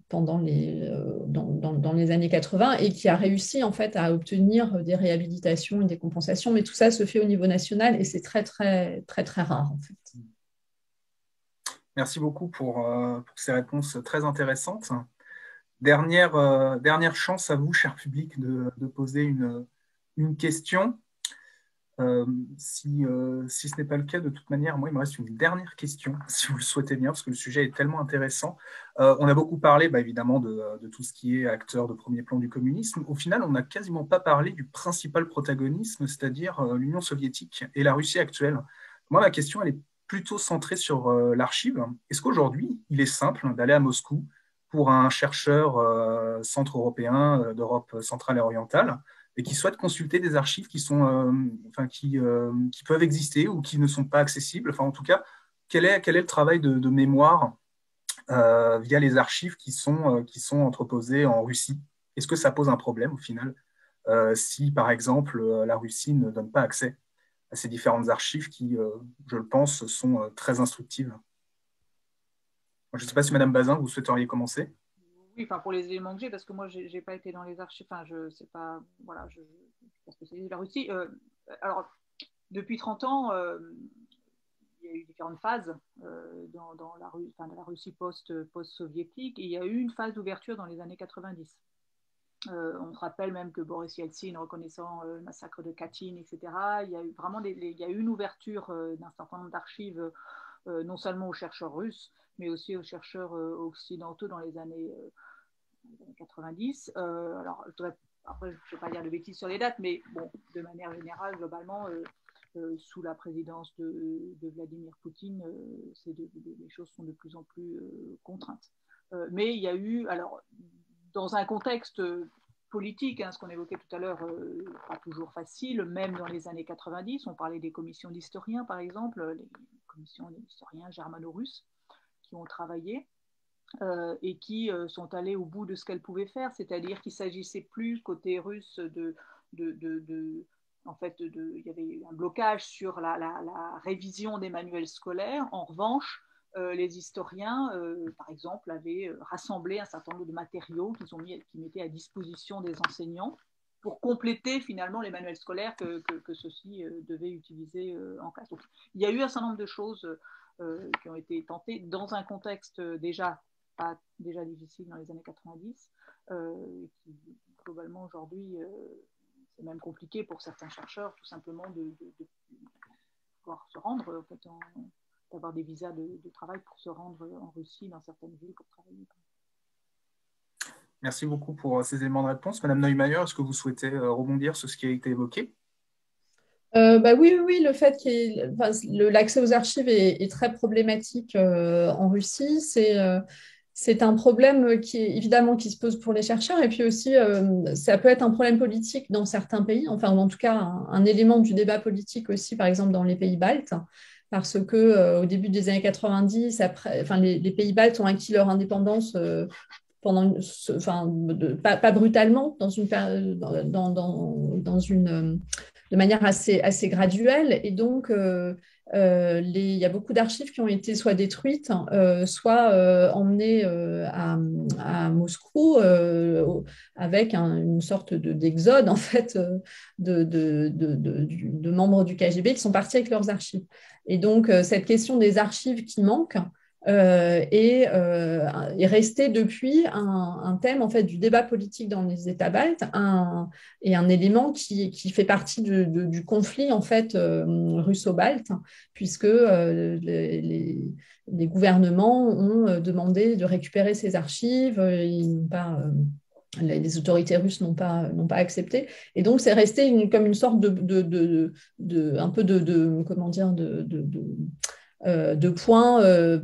Pendant les, dans, les années 80 et qui a réussi en fait à obtenir des réhabilitations et des compensations. Mais tout ça se fait au niveau national et c'est très très très très rare en fait. Merci beaucoup pour, pour ces réponses très intéressantes. Dernière, euh, dernière chance à vous, cher public, de, poser une, une question. Euh, si, euh, si, ce n'est pas le cas, de toute manière, moi, il me reste une dernière question, si vous le souhaitez bien, parce que le sujet est tellement intéressant. on a beaucoup parlé, bah, évidemment, de, de, tout ce qui est acteur de premier plan du communisme. Au final, on n'a quasiment pas parlé du principal protagonisme, c'est-à-dire l'Union soviétique et la Russie actuelle. Moi, ma question, elle est plutôt centrée sur l'archive. Est-ce qu'aujourd'hui, il est simple d'aller à Moscou, pour un chercheur euh, centre-européen euh, d'Europe centrale et orientale et qui souhaite consulter des archives qui, sont, euh, enfin, qui, qui, peuvent exister ou qui ne sont pas accessibles. Enfin, en tout cas, quel est, quel est le travail de, mémoire via les archives qui sont, qui sont entreposées en Russie? Est-ce que ça pose un problème au final si, par exemple, la Russie ne donne pas accès à ces différentes archives qui, je le pense, sont très instructives? Je ne sais pas si Madame Bazin, vous souhaiteriez commencer. Oui, enfin pour les éléments que j'ai, parce que moi, je n'ai pas été dans les archives, enfin, je sais pas, voilà, je spécialisée de la Russie. Euh, alors, depuis 30 ans, euh, il y a eu différentes phases euh, dans, la, la, Russie post-soviétique, il y a eu une phase d'ouverture dans les années 90. on se rappelle même que Boris Yeltsin, reconnaissant le massacre de Katyn, etc., il y a eu vraiment il y a eu une ouverture d'un certain nombre d'archives, non seulement aux chercheurs russes, mais aussi aux chercheurs euh, occidentaux dans les années, 90. Euh, euh, alors, je après, je ne vais pas dire de bêtises sur les dates, mais bon, de manière générale, globalement, sous la présidence de, Vladimir Poutine, les choses sont de plus en plus contraintes. mais il y a eu, alors, dans un contexte politique, hein, ce qu'on évoquait tout à l'heure, pas toujours facile, même dans les années 90, on parlait des commissions d'historiens, par exemple, les commissions d'historiens germano-russes, ont travaillé euh, et qui euh, sont allés au bout de ce qu'elles pouvaient faire, c'est-à-dire qu'il s'agissait plus côté russe de, en fait, il y avait un blocage sur la, révision des manuels scolaires. En revanche, euh, les historiens, par exemple, avaient rassemblé un certain nombre de matériaux qu'ils ont mis, qui mettaient à disposition des enseignants pour compléter finalement les manuels scolaires que, ceux-ci devaient utiliser en classe. Donc, il y a eu un certain nombre de choses euh, qui ont été tentés dans un contexte déjà déjà difficile dans les années 90, euh, qui globalement aujourd'hui euh, c'est même compliqué pour certains chercheurs tout simplement de, pouvoir se rendre, en fait, d'avoir des visas de, travail pour se rendre en Russie dans certaines villes pour travailler. Merci beaucoup pour ces éléments de réponse. Madame Neumayer, est-ce que vous souhaitez rebondir sur ce qui a été évoqué? Bah oui, oui, le fait que l'accès aux archives est, très problématique en Russie, c'est un problème qui est évidemment qui se pose pour les chercheurs et puis aussi euh, ça peut être un problème politique dans certains pays, enfin en tout cas un, élément du débat politique aussi par exemple dans les pays baltes. Parce que euh, au début des années 90, après, enfin, les, pays baltes ont acquis leur indépendance euh, pas, brutalement, dans une, une, de manière assez, assez graduelle. Et donc, euh, il y a beaucoup d'archives qui ont été soit détruites, euh, soit euh, emmenées à, Moscou avec une sorte d'exode en fait de, membres du KGB qui sont partis avec leurs archives. Et donc cette question des archives qui manquent, euh, et euh, est resté depuis un, thème en fait du débat politique dans les États baltes et un élément qui, fait partie du conflit en fait euh, russo-balte puisque les, les, gouvernements ont demandé de récupérer ces archives, ils pas les autorités russes n'ont pas, n'ont pas accepté. Et donc, c'est resté comme une sorte de, un peu de, comment dire, de, euh, de points euh,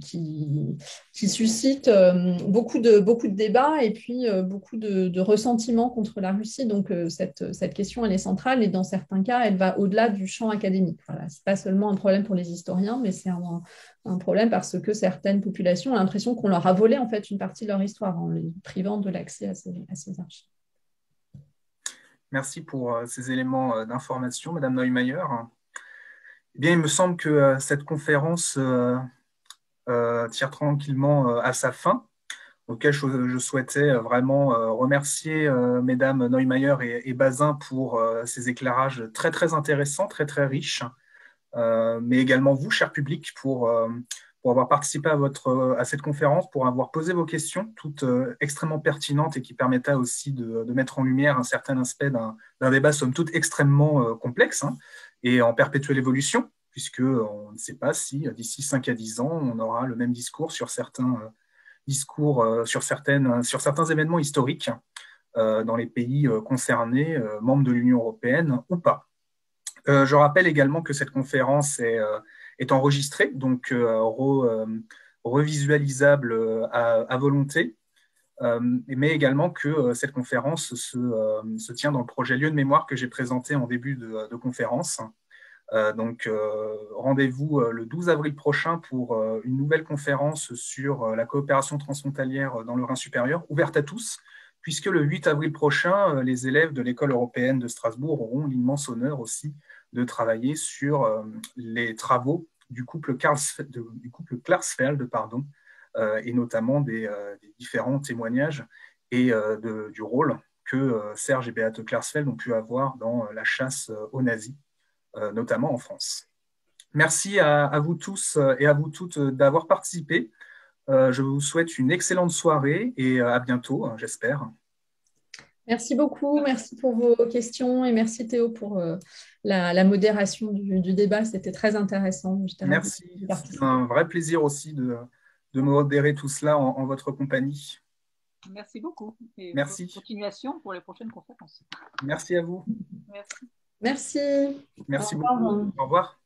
qui, suscitent euh, beaucoup, de, débats et puis beaucoup de, ressentiments contre la Russie. Donc cette, cette, question, elle est centrale et dans certains cas, elle va au-delà du champ académique. Voilà, Ce n'est pas seulement un problème pour les historiens, mais c'est un, problème parce que certaines populations ont l'impression qu'on leur a volé en fait une partie de leur histoire en les privant de l'accès à ces, à ces archives. Merci pour ces éléments d'information, Madame Neumayer. Bien, il me semble que euh, cette conférence euh, euh, tire tranquillement à sa fin, auquel je, souhaitais vraiment remercier Mesdames Neumayer et, Bazin pour ces éclairages très très intéressants, très très riches, mais également vous, cher public, pour, pour avoir participé à, votre, à cette conférence, pour avoir posé vos questions, toutes extrêmement pertinentes et qui permettaient aussi de, mettre en lumière un certain aspect d'un débat, somme toute, extrêmement complexe. Hein et en perpétuelle évolution, puisqu'on ne sait pas si d'ici 5 à 10 ans, on aura le même discours sur certains, euh, discours, euh, sur, certaines, sur certains événements historiques euh, dans les pays concernés, membres de l'Union européenne ou pas. je rappelle également que cette conférence est enregistrée, donc revisualisable à, volonté, mais également que cette conférence se, tient dans le projet Lieu de mémoire que j'ai présenté en début de, conférence. Euh, donc, euh, rendez-vous euh, le 12 avril prochain pour une nouvelle conférence sur la coopération transfrontalière dans le Rhin supérieur, ouverte à tous, puisque le 8 avril prochain, les élèves de l'école européenne de Strasbourg auront l'immense honneur aussi de travailler sur les travaux du couple, du couple Klarsfeld, pardon, et notamment des, différents témoignages et du rôle que Serge et Beate Klarsfeld ont pu avoir dans la chasse aux nazis euh, notamment en France. Merci à, vous tous euh, et à vous toutes d'avoir participé. Euh, je vous souhaite une excellente soirée et à bientôt, hein, j'espère. Merci beaucoup, merci pour vos questions et merci Théo pour la, modération du, débat. C'était très intéressant. Merci, c'est un vrai plaisir aussi de, modérer tout cela en, votre compagnie. Merci beaucoup. Et merci. continuation pour les prochaines conférences. Merci à vous. Merci. Merci. Merci beaucoup. Au revoir.